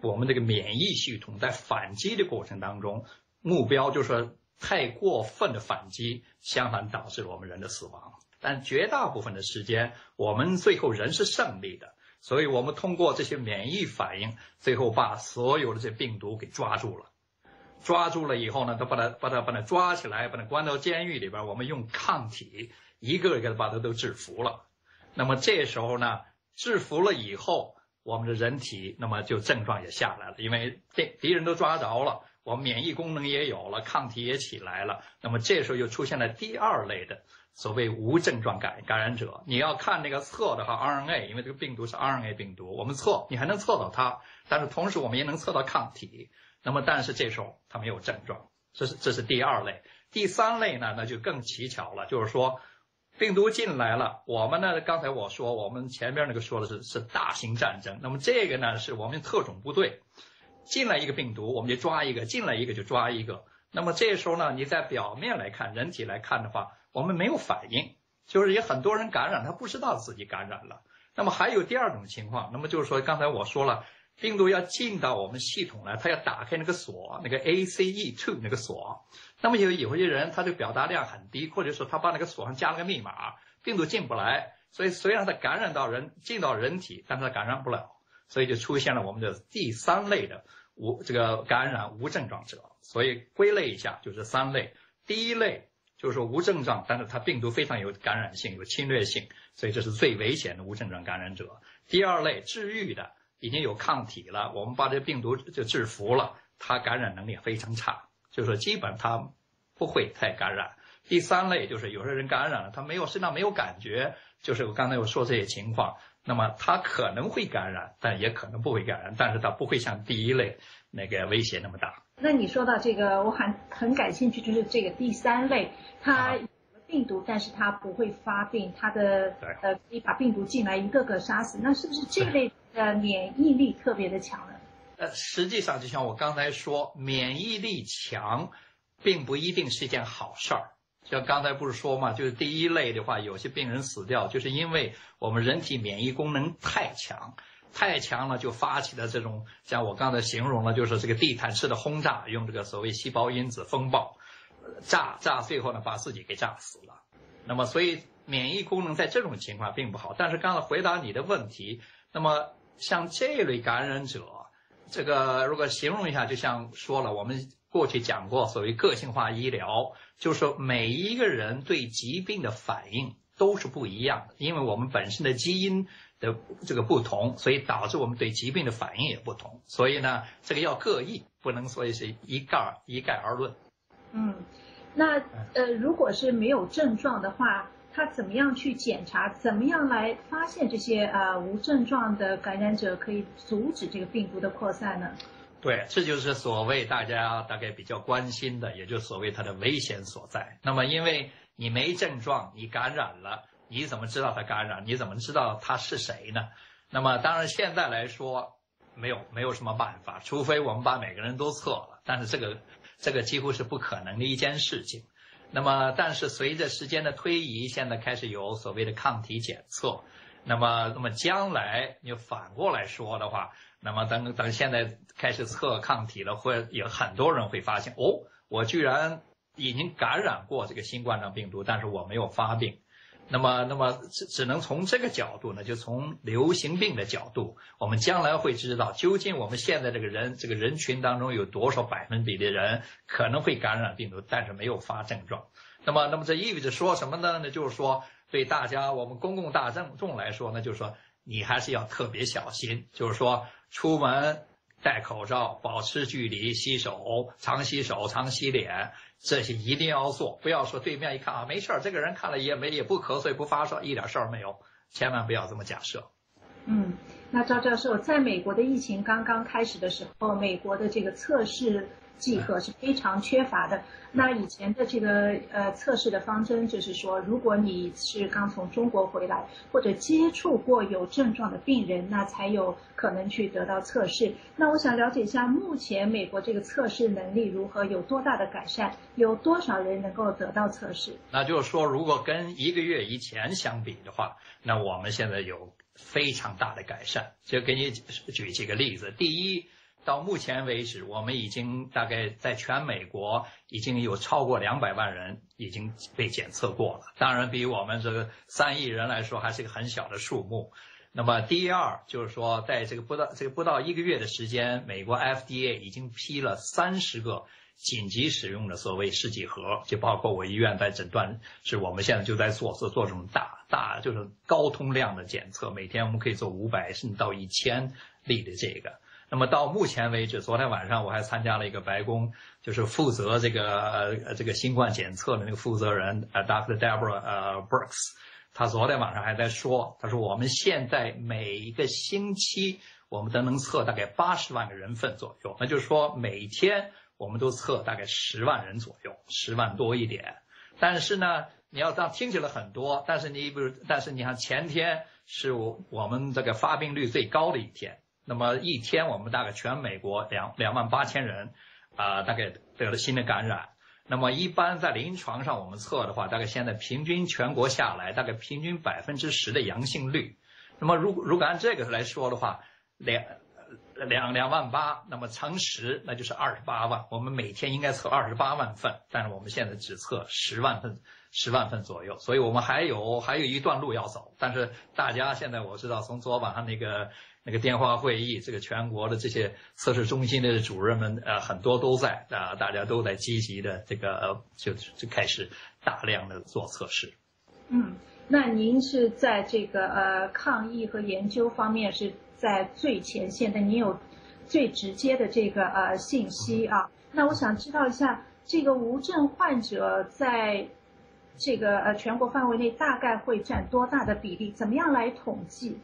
我们这个免疫系统在反击的过程当中，目标就是太过分的反击，相反导致了我们人的死亡。但绝大部分的时间，我们最后人是胜利的，所以我们通过这些免疫反应，最后把所有的这病毒给抓住了。抓住了以后呢，都把它把它把它抓起来，把它关到监狱里边。我们用抗体一个一个的把它都制服了。那么这时候呢，制服了以后，我们的人体那么就症状也下来了，因为敌敌人都抓着了。我们免疫功能也有了，抗体也起来了，那么这时候又出现了第二类的所谓无症状感感染者。你要看那个测的话，RNA，因为这个病毒是 RNA 病毒，我们测你还能测到它，但是同时我们也能测到抗体。那么但是这时候它没有症状，这是这是第二类。第三类呢，那就更蹊跷了，就是说。病毒进来了，我们呢？刚才我说，我们前面那个说的是是大型战争。那么这个呢，是我们特种部队进来一个病毒，我们就抓一个；进来一个就抓一个。那么这时候呢，你在表面来看，人体来看的话，我们没有反应，就是有很多人感染，他不知道自己感染了。那么还有第二种情况，那么就是说，刚才我说了，病毒要进到我们系统来，它要打开那个锁，那个 ACE2 那个锁。那么有有些人，他的表达量很低，或者说他把那个锁上加了个密码，病毒进不来。所以虽然它感染到人，进到人体，但是它感染不了，所以就出现了我们的第三类的无这个感染无症状者。所以归类一下，就是三类。第一类就是说无症状，但是它病毒非常有感染性、有侵略性，所以这是最危险的无症状感染者。第二类治愈的，已经有抗体了，我们把这病毒就制服了，它感染能力非常差。就是基本它不会太感染。第三类就是有些人感染了，他没有身上没有感觉，就是我刚才我说这些情况，那么他可能会感染，但也可能不会感染，但是他不会像第一类那个威胁那么大。那你说到这个，我很很感兴趣，就是这个第三类，它病毒，但是它不会发病，它的呃可以把病毒进来一个个杀死，那是不是这类的免疫力特别的强呢？呃，实际上就像我刚才说，免疫力强，并不一定是一件好事儿。像刚才不是说嘛，就是第一类的话，有些病人死掉，就是因为我们人体免疫功能太强，太强了就发起了这种，像我刚才形容了，就是这个地毯式的轰炸，用这个所谓细胞因子风暴，炸炸，最后呢把自己给炸死了。那么，所以免疫功能在这种情况并不好。但是刚才回答你的问题，那么像这类感染者。这个如果形容一下，就像说了，我们过去讲过所谓个性化医疗，就是说每一个人对疾病的反应都是不一样的，因为我们本身的基因的这个不同，所以导致我们对疾病的反应也不同。所以呢，这个要各异，不能说是一概一概而论。嗯，那呃，如果是没有症状的话。他怎么样去检查？怎么样来发现这些啊无症状的感染者，可以阻止这个病毒的扩散呢？对，这就是所谓大家大概比较关心的，也就所谓它的危险所在。那么，因为你没症状，你感染了，你怎么知道他感染？你怎么知道他是谁呢？那么，当然现在来说，没有没有什么办法，除非我们把每个人都测了，但是这个这个几乎是不可能的一件事情。那么，但是随着时间的推移，现在开始有所谓的抗体检测。那么，那么将来你反过来说的话，那么等等现在开始测抗体了，会有很多人会发现，哦，我居然已经感染过这个新冠状病毒，但是我没有发病。那么，那么只只能从这个角度呢，就从流行病的角度，我们将来会知道，究竟我们现在这个人这个人群当中有多少百分比的人可能会感染病毒，但是没有发症状。那么，那么这意味着说什么呢？那就是说，对大家我们公共大众众来说呢，就是说你还是要特别小心，就是说出门戴口罩、保持距离、洗手、常洗手、常洗脸。这些一定要做，不要说对面一看啊，没事儿，这个人看了也没也不咳嗽也不发烧，一点事儿没有，千万不要这么假设。嗯，那赵教授，在美国的疫情刚刚开始的时候，美国的这个测试。剂盒是非常缺乏的。那以前的这个呃测试的方针就是说，如果你是刚从中国回来，或者接触过有症状的病人，那才有可能去得到测试。那我想了解一下，目前美国这个测试能力如何，有多大的改善，有多少人能够得到测试？那就是说，如果跟一个月以前相比的话，那我们现在有非常大的改善。就给你举几个例子，第一。到目前为止，我们已经大概在全美国已经有超过两百万人已经被检测过了。当然，比我们这个三亿人来说，还是一个很小的数目。那么，第二就是说，在这个不到这个不到一个月的时间，美国 FDA 已经批了三十个紧急使用的所谓试剂盒，就包括我医院在诊断，是我们现在就在做做做这种大大就是高通量的检测，每天我们可以做五百甚至到一千例的这个。那么到目前为止，昨天晚上我还参加了一个白宫，就是负责这个呃这个新冠检测的那个负责人呃 Dr. Deborah 呃 Brooks，他昨天晚上还在说，他说我们现在每一个星期我们都能测大概八十万个人份左右，那就是说每天我们都测大概十万人左右，十万多一点。但是呢，你要这样听起来很多，但是你比如，但是你看前天是我我们这个发病率最高的一天。那么一天，我们大概全美国两两万八千人，啊，大概得了新的感染。那么一般在临床上我们测的话，大概现在平均全国下来，大概平均百分之十的阳性率。那么如如果按这个来说的话，两两两万八，那么乘十，那就是二十八万。我们每天应该测二十八万份，但是我们现在只测十万份，十万份左右。所以我们还有还有一段路要走。但是大家现在我知道，从昨晚上那个。那个电话会议，这个全国的这些测试中心的主任们，呃，很多都在啊，大家都在积极的这个呃就就开始大量的做测试。嗯，那您是在这个呃抗疫和研究方面是在最前线的，您有最直接的这个呃信息啊。那我想知道一下，这个无症患者在这个呃全国范围内大概会占多大的比例？怎么样来统计？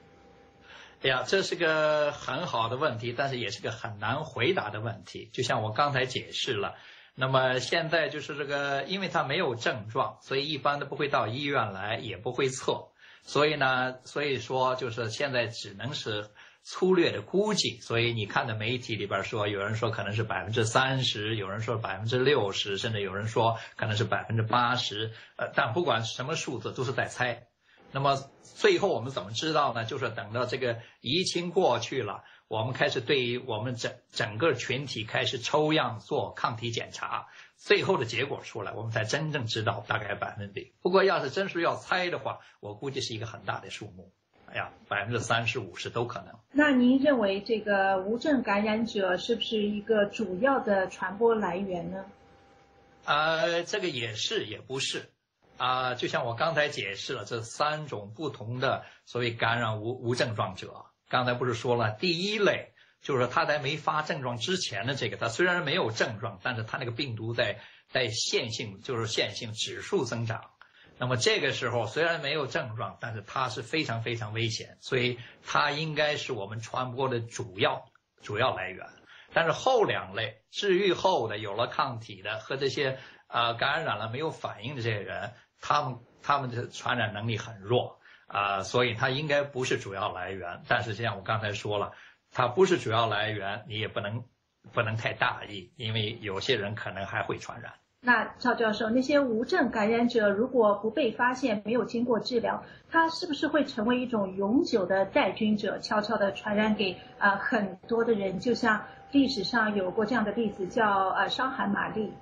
哎呀，这是个很好的问题，但是也是个很难回答的问题。就像我刚才解释了，那么现在就是这个，因为他没有症状，所以一般都不会到医院来，也不会测。所以呢，所以说就是现在只能是粗略的估计。所以你看的媒体里边说，有人说可能是百分之三十，有人说百分之六十，甚至有人说可能是百分之八十。呃，但不管什么数字，都是在猜。那么最后我们怎么知道呢？就是等到这个疫情过去了，我们开始对于我们整整个群体开始抽样做抗体检查，最后的结果出来，我们才真正知道大概百分比。不过要是真是要猜的话，我估计是一个很大的数目。哎呀，百分之三十五十都可能。那您认为这个无症感染者是不是一个主要的传播来源呢？呃，这个也是，也不是。啊，就像我刚才解释了这三种不同的所谓感染无无症状者。刚才不是说了，第一类就是说他在没发症状之前的这个，他虽然没有症状，但是他那个病毒在在线性就是线性指数增长。那么这个时候虽然没有症状，但是它是非常非常危险，所以它应该是我们传播的主要主要来源。但是后两类治愈后的有了抗体的和这些啊感染了没有反应的这些人。他们他们的传染能力很弱啊，所以它应该不是主要来源。但是像我刚才说了，它不是主要来源，你也不能不能太大意，因为有些人可能还会传染。那赵教授，那些无症感染者如果不被发现，没有经过治疗，他是不是会成为一种永久的带菌者，悄悄地传染给啊很多的人？就像历史上有过这样的例子，叫呃伤寒玛丽。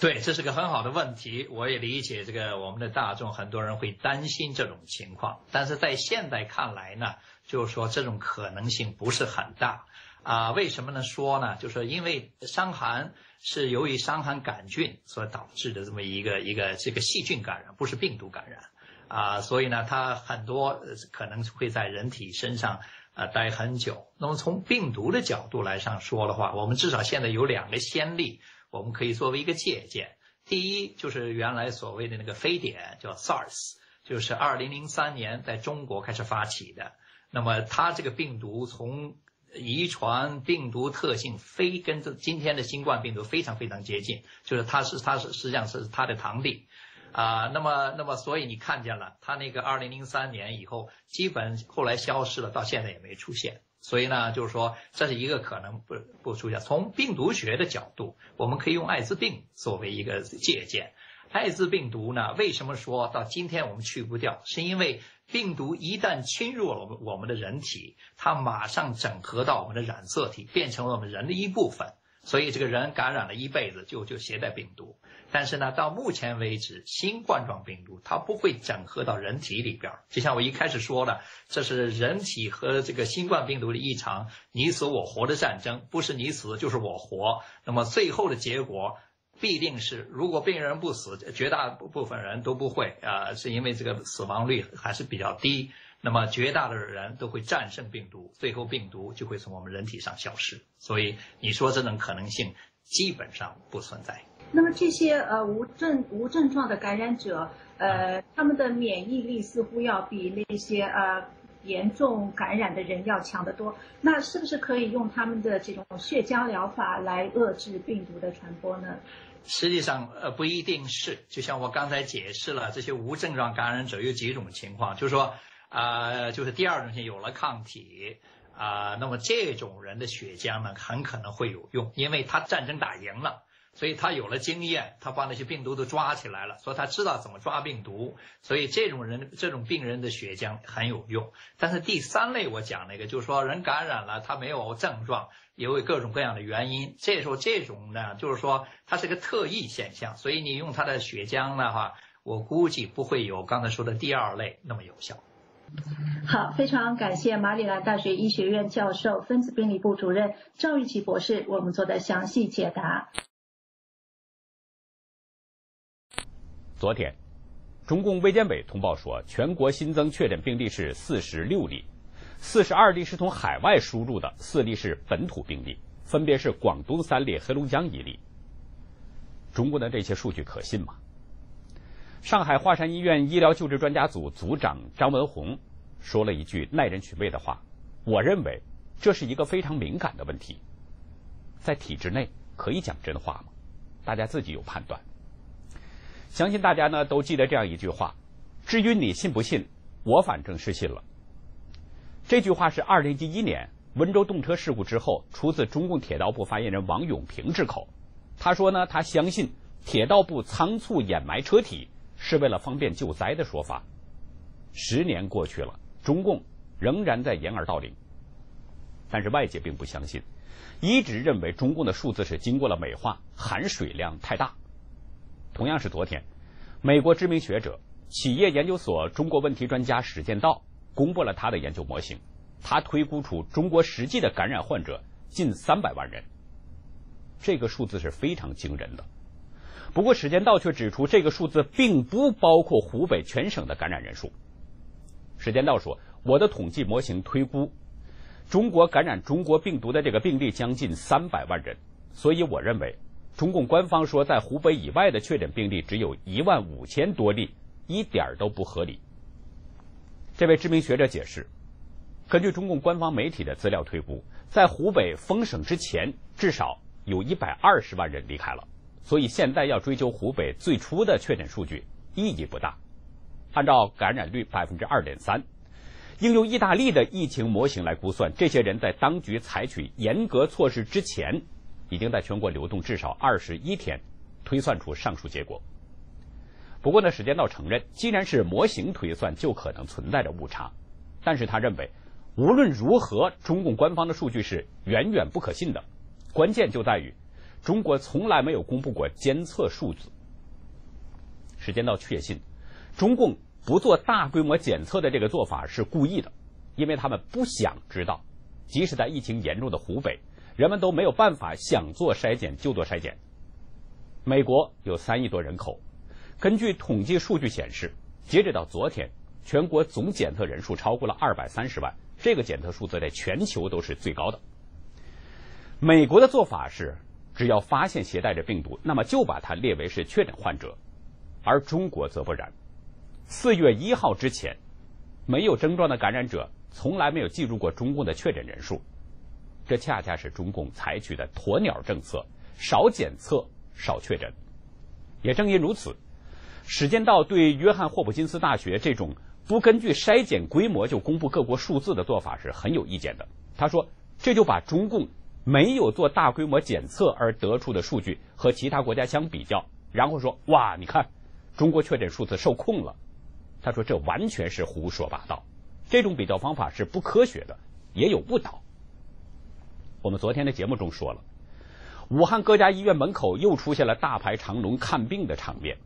对，这是个很好的问题。我也理解这个我们的大众，很多人会担心这种情况。但是在现在看来呢，就是说这种可能性不是很大啊。为什么呢？说呢，就是因为伤寒是由于伤寒杆菌所导致的这么一个一个这个细菌感染，不是病毒感染啊。所以呢，它很多可能会在人体身上啊待很久。那么从病毒的角度来上说的话，我们至少现在有两个先例。我们可以作为一个借鉴。第一，就是原来所谓的那个非典，叫 SARS，就是二零零三年在中国开始发起的。那么它这个病毒从遗传病毒特性非跟这今天的新冠病毒非常非常接近，就是它是它是实际上是它的堂弟啊。那么那么所以你看见了，它那个二零零三年以后基本后来消失了，到现在也没出现。所以呢，就是说这是一个可能不不出现。从病毒学的角度，我们可以用艾滋病作为一个借鉴。艾滋病毒呢，为什么说到今天我们去不掉？是因为病毒一旦侵入了我们我们的人体，它马上整合到我们的染色体，变成了我们人的一部分。所以这个人感染了一辈子，就就携带病毒。但是呢，到目前为止，新冠状病毒它不会整合到人体里边。就像我一开始说的，这是人体和这个新冠病毒的一场你死我活的战争，不是你死就是我活。那么最后的结果必定是，如果病人不死，绝大部分人都不会啊，是因为这个死亡率还是比较低。那么绝大多数人都会战胜病毒，最后病毒就会从我们人体上消失。所以你说这种可能性基本上不存在。那么这些呃无症无症状的感染者，呃，他们的免疫力似乎要比那些呃严重感染的人要强得多。那是不是可以用他们的这种血浆疗法来遏制病毒的传播呢？实际上，呃，不一定是。就像我刚才解释了，这些无症状感染者有几种情况，就是说，啊，就是第二种性有了抗体，啊，那么这种人的血浆呢，很可能会有用，因为他战争打赢了。所以他有了经验，他把那些病毒都抓起来了，所以他知道怎么抓病毒，所以这种人、这种病人的血浆很有用。但是第三类我讲那个，就是说人感染了，他没有症状，因为各种各样的原因，这时候这种呢，就是说它是个特异现象，所以你用他的血浆的话，我估计不会有刚才说的第二类那么有效。好，非常感谢马里兰大学医学院教授、分子病理部主任赵玉琪博士为我们做的详细解答。昨天，中共卫健委通报说，全国新增确诊病例是四十六例，四十二例是从海外输入的，四例是本土病例，分别是广东三例、黑龙江一例。中国的这些数据可信吗？上海华山医院医疗救治专家组组长张文宏说了一句耐人寻味的话：“我认为这是一个非常敏感的问题，在体制内可以讲真话吗？大家自己有判断。”相信大家呢都记得这样一句话，至于你信不信，我反正是信了。这句话是二零一一年温州动车事故之后，出自中共铁道部发言人王永平之口。他说呢，他相信铁道部仓促掩埋车体是为了方便救灾的说法。十年过去了，中共仍然在掩耳盗铃，但是外界并不相信，一直认为中共的数字是经过了美化，含水量太大。同样是昨天，美国知名学者、企业研究所中国问题专家史建道公布了他的研究模型。他推估出中国实际的感染患者近三百万人，这个数字是非常惊人的。不过史建道却指出，这个数字并不包括湖北全省的感染人数。史建道说：“我的统计模型推估，中国感染中国病毒的这个病例将近三百万人，所以我认为。”中共官方说，在湖北以外的确诊病例只有一万五千多例，一点都不合理。这位知名学者解释，根据中共官方媒体的资料推估，在湖北封省之前，至少有一百二十万人离开了，所以现在要追究湖北最初的确诊数据意义不大。按照感染率百分之二点三，应用意大利的疫情模型来估算，这些人在当局采取严格措施之前。已经在全国流动至少二十一天，推算出上述结果。不过呢，史建道承认，既然是模型推算，就可能存在着误差。但是他认为，无论如何，中共官方的数据是远远不可信的。关键就在于，中国从来没有公布过监测数字。时间到确信，中共不做大规模检测的这个做法是故意的，因为他们不想知道，即使在疫情严重的湖北。人们都没有办法想做筛检就做筛检。美国有三亿多人口，根据统计数据显示，截止到昨天，全国总检测人数超过了二百三十万，这个检测数字在全球都是最高的。美国的做法是，只要发现携带着病毒，那么就把它列为是确诊患者，而中国则不然。四月一号之前，没有症状的感染者从来没有记录过中共的确诊人数。这恰恰是中共采取的鸵鸟政策，少检测少确诊。也正因如此，史建道对约翰霍普金斯大学这种不根据筛检规模就公布各国数字的做法是很有意见的。他说，这就把中共没有做大规模检测而得出的数据和其他国家相比较，然后说：“哇，你看，中国确诊数字受控了。”他说，这完全是胡说八道，这种比较方法是不科学的，也有误导。我们昨天的节目中说了，武汉各家医院门口又出现了大排长龙看病的场面，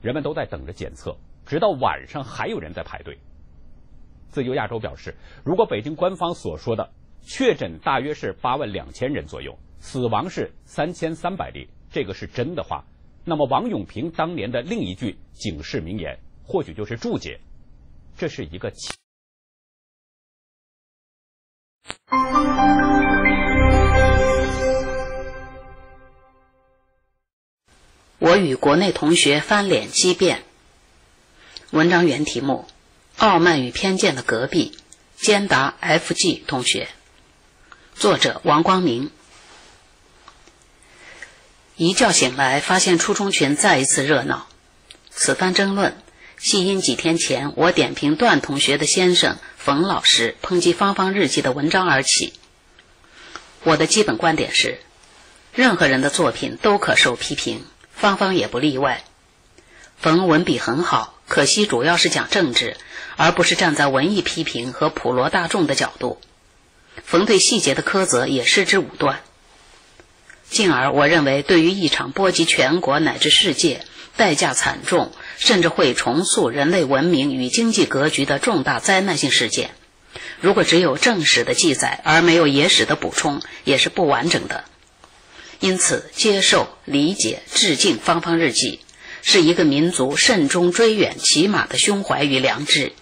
人们都在等着检测，直到晚上还有人在排队。自由亚洲表示，如果北京官方所说的确诊大约是八万两千人左右，死亡是三千三百例，这个是真的话，那么王永平当年的另一句警示名言，或许就是注解，这是一个。我与国内同学翻脸激辩。文章原题目：傲慢与偏见的隔壁，兼答 F.G 同学。作者王光明。一觉醒来，发现初中群再一次热闹。此番争论，系因几天前我点评段同学的先生冯老师抨击芳芳日记的文章而起。我的基本观点是，任何人的作品都可受批评，芳芳也不例外。冯文笔很好，可惜主要是讲政治，而不是站在文艺批评和普罗大众的角度。逢对细节的苛责也失之武断。进而，我认为，对于一场波及全国乃至世界、代价惨重，甚至会重塑人类文明与经济格局的重大灾难性事件，如果只有正史的记载而没有野史的补充，也是不完整的。因此，接受、理解、致敬芳芳日记，是一个民族慎终追远骑马的胸怀与良知。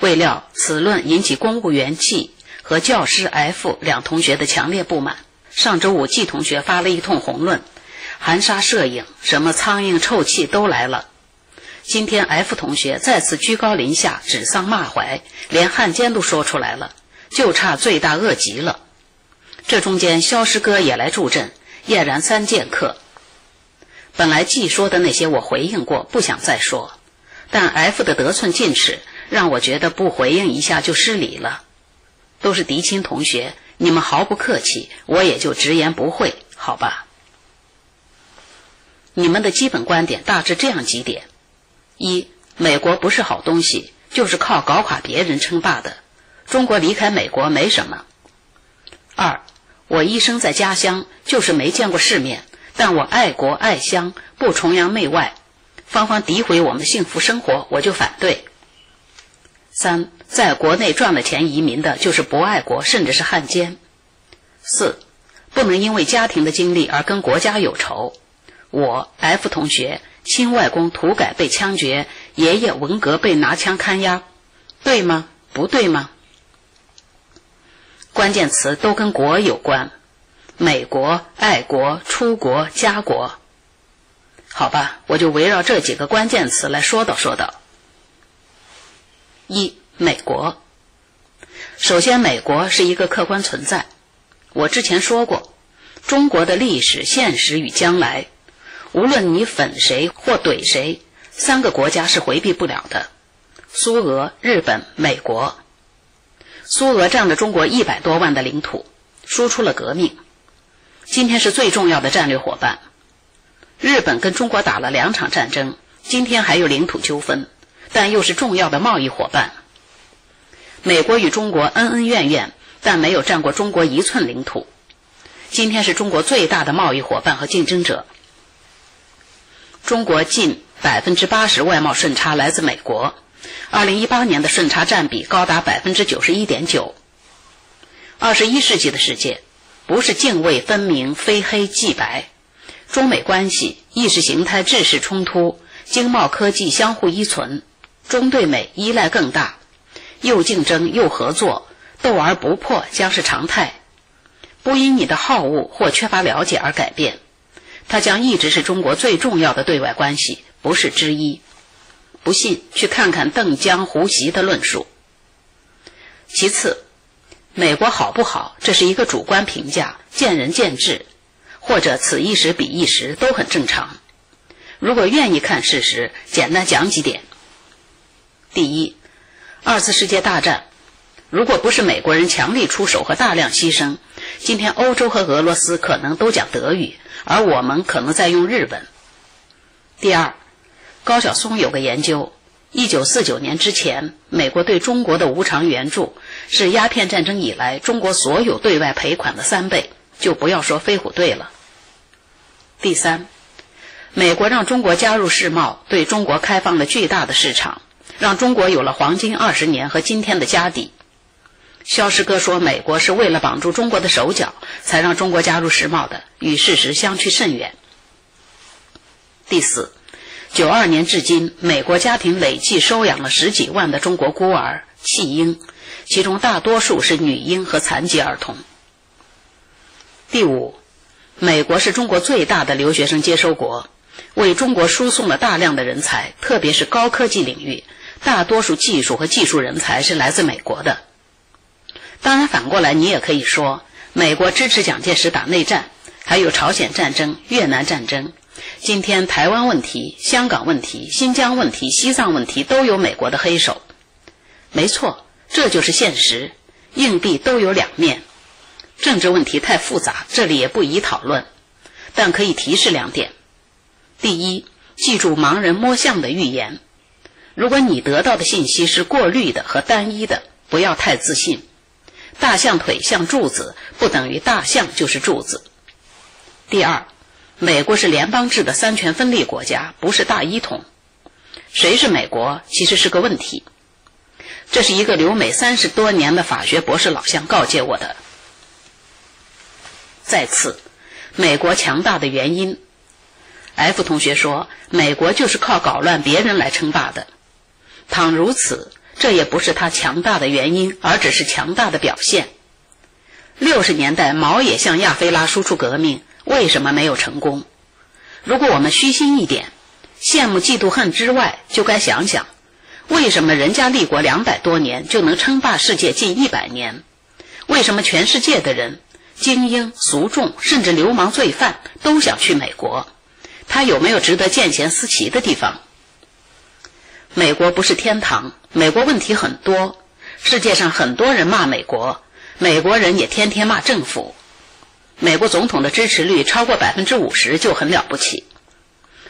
未料，此论引起公务员气和教师 F 两同学的强烈不满。上周五季同学发了一通红论，含沙射影，什么苍蝇臭气都来了。今天 F 同学再次居高临下，指桑骂槐，连汉奸都说出来了，就差罪大恶极了。这中间肖师哥也来助阵，燕然三剑客。本来季说的那些我回应过，不想再说，但 F 的得寸进尺，让我觉得不回应一下就失礼了。都是嫡亲同学。你们毫不客气，我也就直言不讳，好吧？你们的基本观点大致这样几点：一、美国不是好东西，就是靠搞垮别人称霸的。中国离开美国没什么。二、我一生在家乡，就是没见过世面，但我爱国爱乡，不崇洋媚外。芳芳诋毁我们幸福生活，我就反对。三，在国内赚了钱移民的，就是不爱国，甚至是汉奸。四，不能因为家庭的经历而跟国家有仇。我 F 同学亲外公土改被枪决，爷爷文革被拿枪看押，对吗？不对吗？关键词都跟国有关，美国、爱国、出国、家国。好吧，我就围绕这几个关键词来说道说道。一、美国。首先，美国是一个客观存在。我之前说过，中国的历史、现实与将来，无论你粉谁或怼谁，三个国家是回避不了的：苏俄、日本、美国。苏俄占了中国一百多万的领土，输出了革命，今天是最重要的战略伙伴。日本跟中国打了两场战争，今天还有领土纠纷。但又是重要的贸易伙伴。美国与中国恩恩怨怨，但没有占过中国一寸领土。今天是中国最大的贸易伙伴和竞争者。中国近百分之八十外贸顺差来自美国，二零一八年的顺差占比高达百分之九十一点九。二十一世纪的世界，不是泾渭分明、非黑即白，中美关系、意识形态、制式冲突、经贸科技相互依存。中对美依赖更大，又竞争又合作，斗而不破将是常态，不因你的好恶或缺乏了解而改变，它将一直是中国最重要的对外关系，不是之一。不信，去看看邓江、胡锡的论述。其次，美国好不好，这是一个主观评价，见仁见智，或者此一时彼一时都很正常。如果愿意看事实，简单讲几点。第一，二次世界大战，如果不是美国人强力出手和大量牺牲，今天欧洲和俄罗斯可能都讲德语，而我们可能在用日本。第二，高晓松有个研究，一九四九年之前，美国对中国的无偿援助是鸦片战争以来中国所有对外赔款的三倍，就不要说飞虎队了。第三，美国让中国加入世贸，对中国开放了巨大的市场。让中国有了黄金二十年和今天的家底。肖师哥说，美国是为了绑住中国的手脚，才让中国加入世贸的，与事实相去甚远。第四，九二年至今，美国家庭累计收养了十几万的中国孤儿弃婴，其中大多数是女婴和残疾儿童。第五，美国是中国最大的留学生接收国，为中国输送了大量的人才，特别是高科技领域，大多数技术和技术人才是来自美国的。当然，反过来你也可以说，美国支持蒋介石打内战，还有朝鲜战争、越南战争，今天台湾问题、香港问题、新疆问题、西藏问题都有美国的黑手。没错，这就是现实，硬币都有两面。政治问题太复杂，这里也不宜讨论，但可以提示两点：第一，记住盲人摸象的预言，如果你得到的信息是过滤的和单一的，不要太自信。大象腿像柱子，不等于大象就是柱子。第二，美国是联邦制的三权分立国家，不是大一统。谁是美国，其实是个问题。这是一个留美三十多年的法学博士老乡告诫我的。再次，美国强大的原因，F 同学说，美国就是靠搞乱别人来称霸的。倘如此，这也不是他强大的原因，而只是强大的表现。六十年代，毛也向亚非拉输出革命，为什么没有成功？如果我们虚心一点，羡慕、嫉妒、恨之外，就该想想，为什么人家立国两百多年就能称霸世界近一百年？为什么全世界的人？精英、俗众，甚至流氓、罪犯都想去美国。他有没有值得见贤思齐的地方？美国不是天堂，美国问题很多。世界上很多人骂美国，美国人也天天骂政府。美国总统的支持率超过百分之五十就很了不起。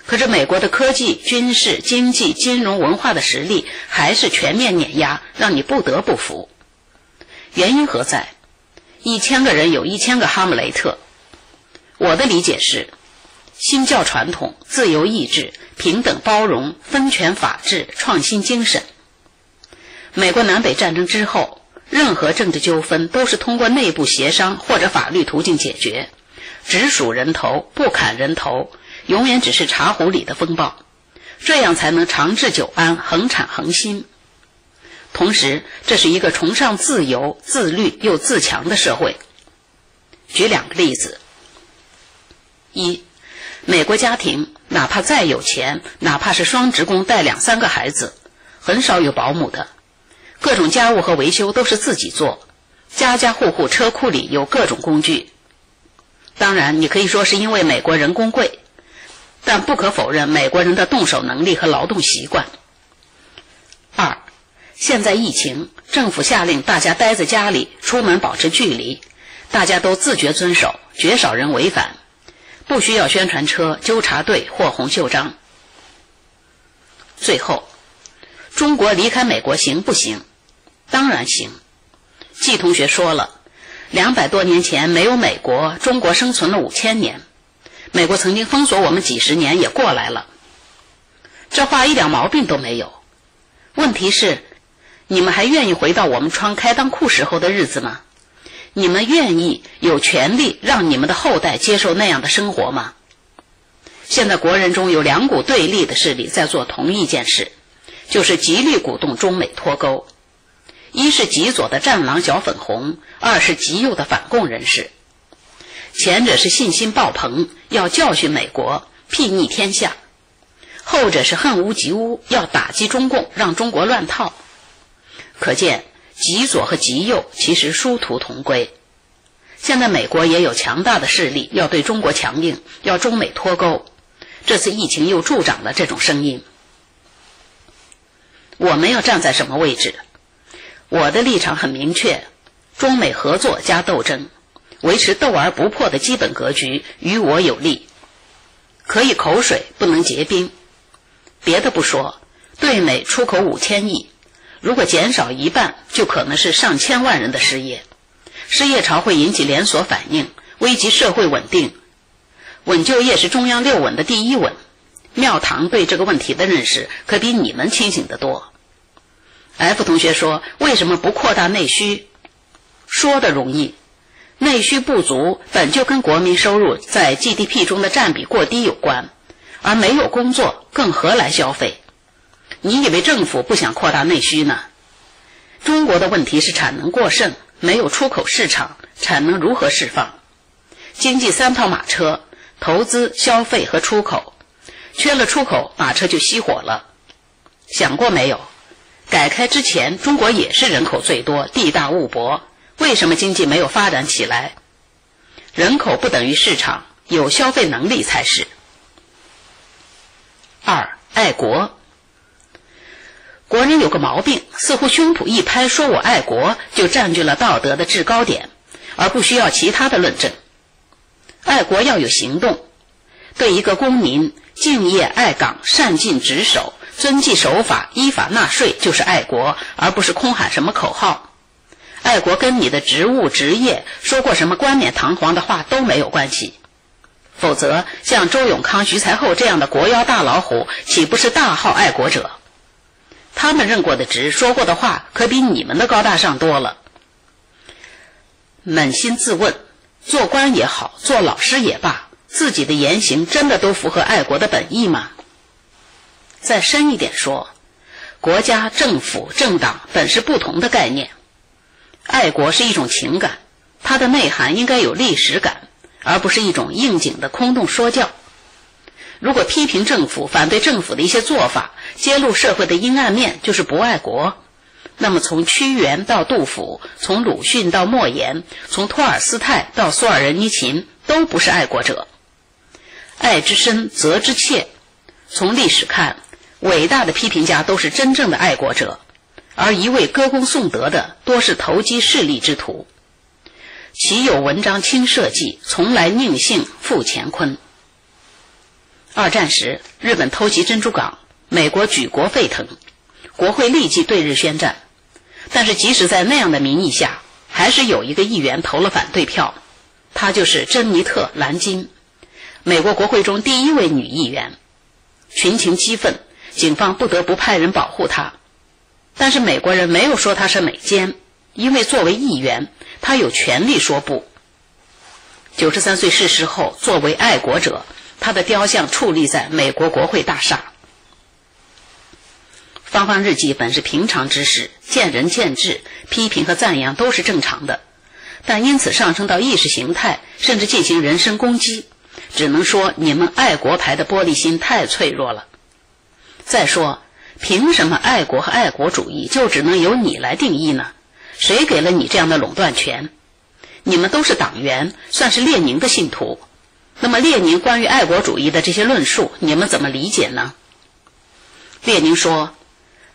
可是美国的科技、军事、经济、金融、文化的实力还是全面碾压，让你不得不服。原因何在？一千个人有一千个哈姆雷特。我的理解是：新教传统、自由意志、平等包容、分权法治、创新精神。美国南北战争之后，任何政治纠纷都是通过内部协商或者法律途径解决，只数人头不砍人头，永远只是茶壶里的风暴，这样才能长治久安、恒产恒新。同时，这是一个崇尚自由、自律又自强的社会。举两个例子：一，美国家庭哪怕再有钱，哪怕是双职工带两三个孩子，很少有保姆的，各种家务和维修都是自己做，家家户户车库里有各种工具。当然，你可以说是因为美国人工贵，但不可否认美国人的动手能力和劳动习惯。二。现在疫情，政府下令大家待在家里，出门保持距离，大家都自觉遵守，绝少人违反，不需要宣传车、纠察队或红袖章。最后，中国离开美国行不行？当然行。季同学说了，两百多年前没有美国，中国生存了五千年，美国曾经封锁我们几十年，也过来了。这话一点毛病都没有。问题是。你们还愿意回到我们穿开裆裤时候的日子吗？你们愿意有权利让你们的后代接受那样的生活吗？现在国人中有两股对立的势力在做同一件事，就是极力鼓动中美脱钩。一是极左的战狼小粉红，二是极右的反共人士。前者是信心爆棚，要教训美国，睥睨天下；后者是恨屋及乌，要打击中共，让中国乱套。可见，极左和极右其实殊途同归。现在美国也有强大的势力要对中国强硬，要中美脱钩。这次疫情又助长了这种声音。我们要站在什么位置？我的立场很明确：中美合作加斗争，维持斗而不破的基本格局，于我有利。可以口水，不能结冰。别的不说，对美出口五千亿。如果减少一半，就可能是上千万人的失业，失业潮会引起连锁反应，危及社会稳定。稳就业是中央六稳的第一稳。庙堂对这个问题的认识可比你们清醒得多。F 同学说：“为什么不扩大内需？”说的容易，内需不足本就跟国民收入在 GDP 中的占比过低有关，而没有工作，更何来消费？你以为政府不想扩大内需呢？中国的问题是产能过剩，没有出口市场，产能如何释放？经济三套马车：投资、消费和出口。缺了出口，马车就熄火了。想过没有？改开之前，中国也是人口最多、地大物博，为什么经济没有发展起来？人口不等于市场，有消费能力才是。二，爱国。国人有个毛病，似乎胸脯一拍说我爱国，就占据了道德的制高点，而不需要其他的论证。爱国要有行动，对一个公民敬业爱岗、善尽职守、遵纪守法、依法纳税，就是爱国，而不是空喊什么口号。爱国跟你的职务、职业、说过什么冠冕堂皇的话都没有关系。否则，像周永康、徐才厚这样的国妖大老虎，岂不是大号爱国者？他们任过的职、说过的话，可比你们的高大上多了。扪心自问，做官也好，做老师也罢，自己的言行真的都符合爱国的本意吗？再深一点说，国家、政府、政党本是不同的概念。爱国是一种情感，它的内涵应该有历史感，而不是一种应景的空洞说教。如果批评政府、反对政府的一些做法，揭露社会的阴暗面，就是不爱国。那么，从屈原到杜甫，从鲁迅到莫言，从托尔斯泰到苏尔仁尼琴，都不是爱国者。爱之深，责之切。从历史看，伟大的批评家都是真正的爱国者，而一味歌功颂德的，多是投机势利之徒。岂有文章轻社稷，从来宁幸负乾坤。二战时，日本偷袭珍珠港，美国举国沸腾，国会立即对日宣战。但是，即使在那样的民意下，还是有一个议员投了反对票，她就是珍妮特·兰金，美国国会中第一位女议员。群情激愤，警方不得不派人保护她。但是美国人没有说她是美奸，因为作为议员，她有权利说不。九十三岁逝世后，作为爱国者。他的雕像矗立在美国国会大厦。芳芳日记本是平常之事，见仁见智，批评和赞扬都是正常的，但因此上升到意识形态，甚至进行人身攻击，只能说你们爱国牌的玻璃心太脆弱了。再说，凭什么爱国和爱国主义就只能由你来定义呢？谁给了你这样的垄断权？你们都是党员，算是列宁的信徒。那么，列宁关于爱国主义的这些论述，你们怎么理解呢？列宁说，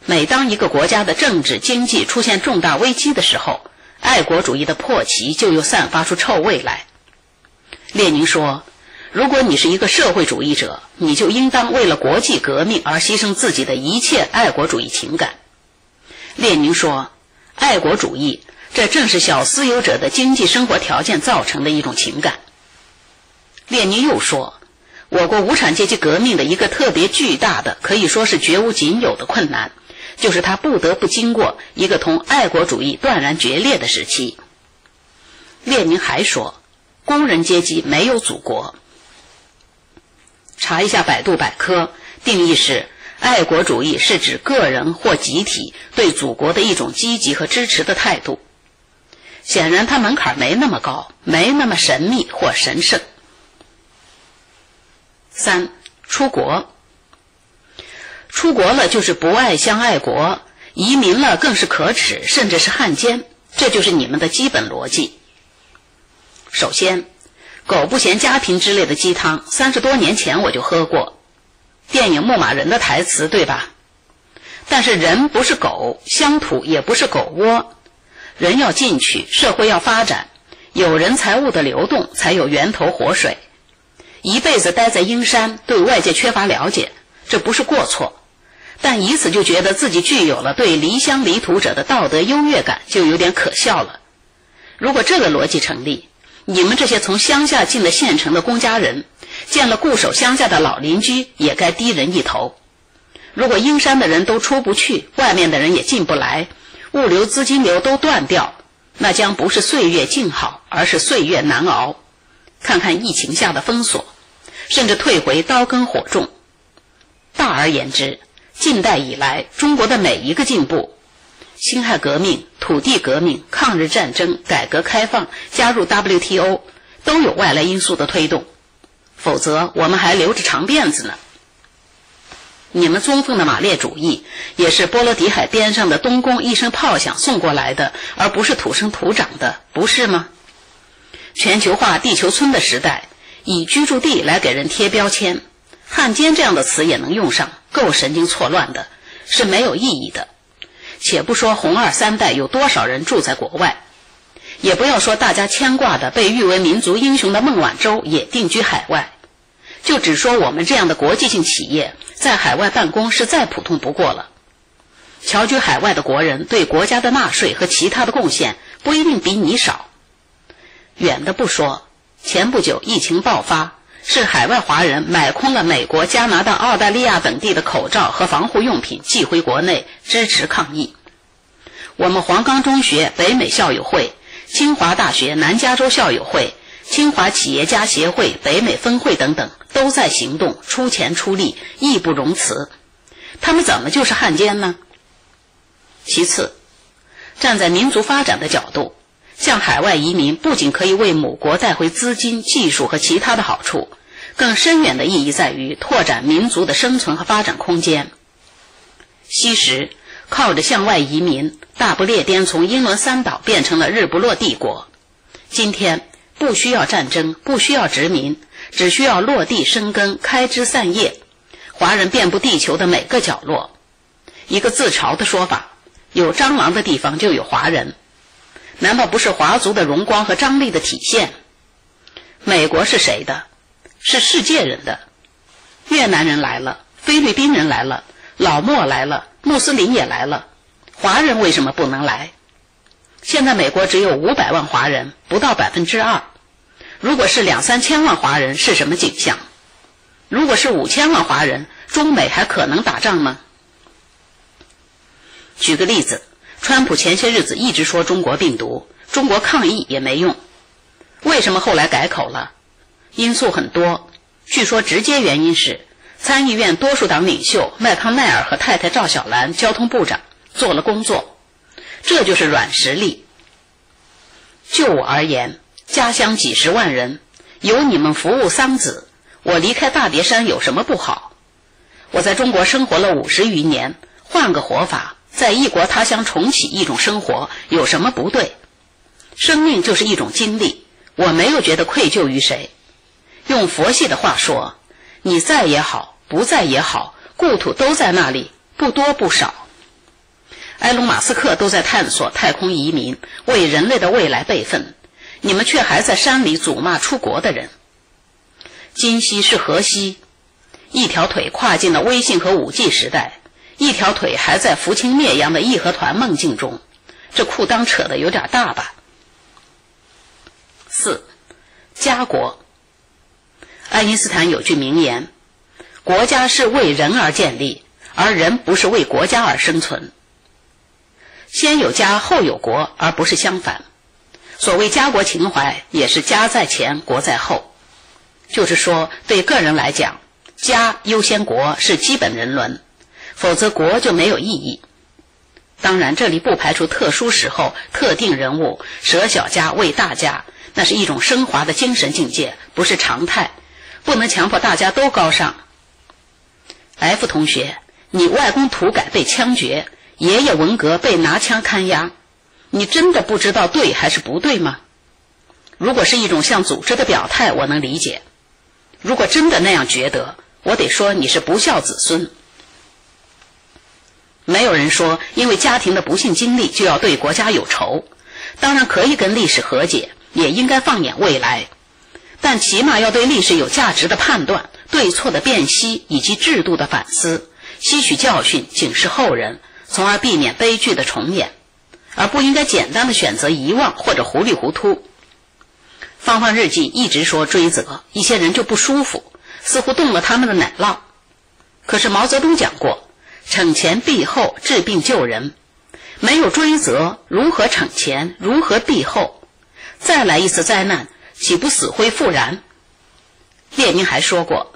每当一个国家的政治经济出现重大危机的时候，爱国主义的破旗就又散发出臭味来。列宁说，如果你是一个社会主义者，你就应当为了国际革命而牺牲自己的一切爱国主义情感。列宁说，爱国主义这正是小私有者的经济生活条件造成的一种情感。列宁又说：“我国无产阶级革命的一个特别巨大的，可以说是绝无仅有的困难，就是他不得不经过一个同爱国主义断然决裂的时期。”列宁还说：“工人阶级没有祖国。”查一下百度百科，定义是：爱国主义是指个人或集体对祖国的一种积极和支持的态度。显然，它门槛没那么高，没那么神秘或神圣。三出国，出国了就是不爱乡爱国，移民了更是可耻，甚至是汉奸。这就是你们的基本逻辑。首先，“狗不嫌家贫”之类的鸡汤，三十多年前我就喝过，电影《牧马人》的台词，对吧？但是人不是狗，乡土也不是狗窝，人要进去，社会要发展，有人财物的流动，才有源头活水。一辈子待在阴山，对外界缺乏了解，这不是过错，但以此就觉得自己具有了对离乡离土者的道德优越感，就有点可笑了。如果这个逻辑成立，你们这些从乡下进了县城的公家人，见了固守乡下的老邻居，也该低人一头。如果阴山的人都出不去，外面的人也进不来，物流资金流都断掉，那将不是岁月静好，而是岁月难熬。看看疫情下的封锁，甚至退回刀耕火种。大而言之，近代以来中国的每一个进步，辛亥革命、土地革命、抗日战争、改革开放、加入 WTO，都有外来因素的推动，否则我们还留着长辫子呢。你们中奉的马列主义，也是波罗的海边上的东宫一声炮响送过来的，而不是土生土长的，不是吗？全球化、地球村的时代，以居住地来给人贴标签，汉奸这样的词也能用上，够神经错乱的，是没有意义的。且不说红二三代有多少人住在国外，也不要说大家牵挂的被誉为民族英雄的孟晚舟也定居海外，就只说我们这样的国际性企业在海外办公是再普通不过了。侨居海外的国人对国家的纳税和其他的贡献不一定比你少。远的不说，前不久疫情爆发，是海外华人买空了美国、加拿大、澳大利亚等地的口罩和防护用品寄回国内支持抗疫。我们黄冈中学北美校友会、清华大学南加州校友会、清华企业家协会北美分会等等都在行动，出钱出力，义不容辞。他们怎么就是汉奸呢？其次，站在民族发展的角度。向海外移民不仅可以为母国带回资金、技术和其他的好处，更深远的意义在于拓展民族的生存和发展空间。昔时靠着向外移民，大不列颠从英伦三岛变成了日不落帝国。今天不需要战争，不需要殖民，只需要落地生根、开枝散叶。华人遍布地球的每个角落。一个自嘲的说法：有蟑螂的地方就有华人。难道不是华族的荣光和张力的体现？美国是谁的？是世界人的。越南人来了，菲律宾人来了，老莫来了，穆斯林也来了，华人为什么不能来？现在美国只有五百万华人，不到百分之二。如果是两三千万华人，是什么景象？如果是五千万华人，中美还可能打仗吗？举个例子。川普前些日子一直说中国病毒，中国抗疫也没用，为什么后来改口了？因素很多，据说直接原因是参议院多数党领袖麦康奈尔和太太赵小兰交通部长做了工作，这就是软实力。就我而言，家乡几十万人，由你们服务桑梓，我离开大别山有什么不好？我在中国生活了五十余年，换个活法。在异国他乡重启一种生活有什么不对？生命就是一种经历，我没有觉得愧疚于谁。用佛系的话说，你在也好，不在也好，故土都在那里，不多不少。埃隆·马斯克都在探索太空移民，为人类的未来备份，你们却还在山里辱骂出国的人。今夕是何夕？一条腿跨进了微信和五 G 时代。一条腿还在扶清灭洋的义和团梦境中，这裤裆扯得有点大吧？四，家国。爱因斯坦有句名言：“国家是为人而建立，而人不是为国家而生存。先有家后有国，而不是相反。所谓家国情怀，也是家在前，国在后。就是说，对个人来讲，家优先国是基本人伦。”否则国就没有意义。当然，这里不排除特殊时候、特定人物舍小家为大家，那是一种升华的精神境界，不是常态，不能强迫大家都高尚。F 同学，你外公土改被枪决，爷爷文革被拿枪看押，你真的不知道对还是不对吗？如果是一种向组织的表态，我能理解；如果真的那样觉得，我得说你是不孝子孙。没有人说因为家庭的不幸经历就要对国家有仇，当然可以跟历史和解，也应该放眼未来，但起码要对历史有价值的判断、对错的辨析以及制度的反思，吸取教训，警示后人，从而避免悲剧的重演，而不应该简单的选择遗忘或者糊里糊涂。芳芳日记一直说追责，一些人就不舒服，似乎动了他们的奶酪。可是毛泽东讲过。惩前毖后，治病救人，没有追责，如何惩前？如何毖后？再来一次灾难，岂不死灰复燃？列宁还说过，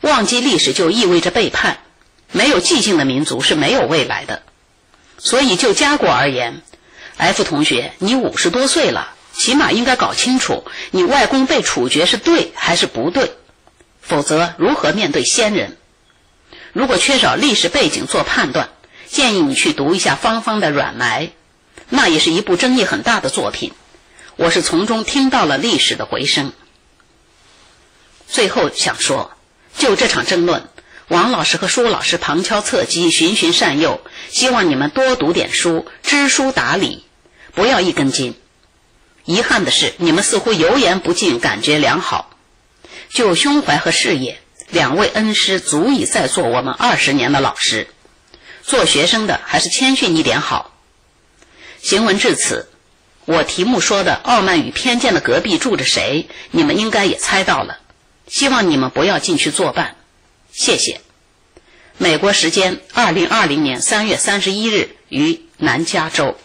忘记历史就意味着背叛，没有寂静的民族是没有未来的。所以就家国而言，F 同学，你五十多岁了，起码应该搞清楚你外公被处决是对还是不对，否则如何面对先人？如果缺少历史背景做判断，建议你去读一下方方的《软埋》，那也是一部争议很大的作品。我是从中听到了历史的回声。最后想说，就这场争论，王老师和舒老师旁敲侧击、循循善诱，希望你们多读点书，知书达理，不要一根筋。遗憾的是，你们似乎油盐不进，感觉良好。就胸怀和事业，两位恩师足以再做我们二十年的老师。做学生的还是谦逊一点好。行文至此，我题目说的“傲慢与偏见”的隔壁住着谁，你们应该也猜到了。希望你们不要进去作伴，谢谢。美国时间二零二零年三月三十一日于南加州。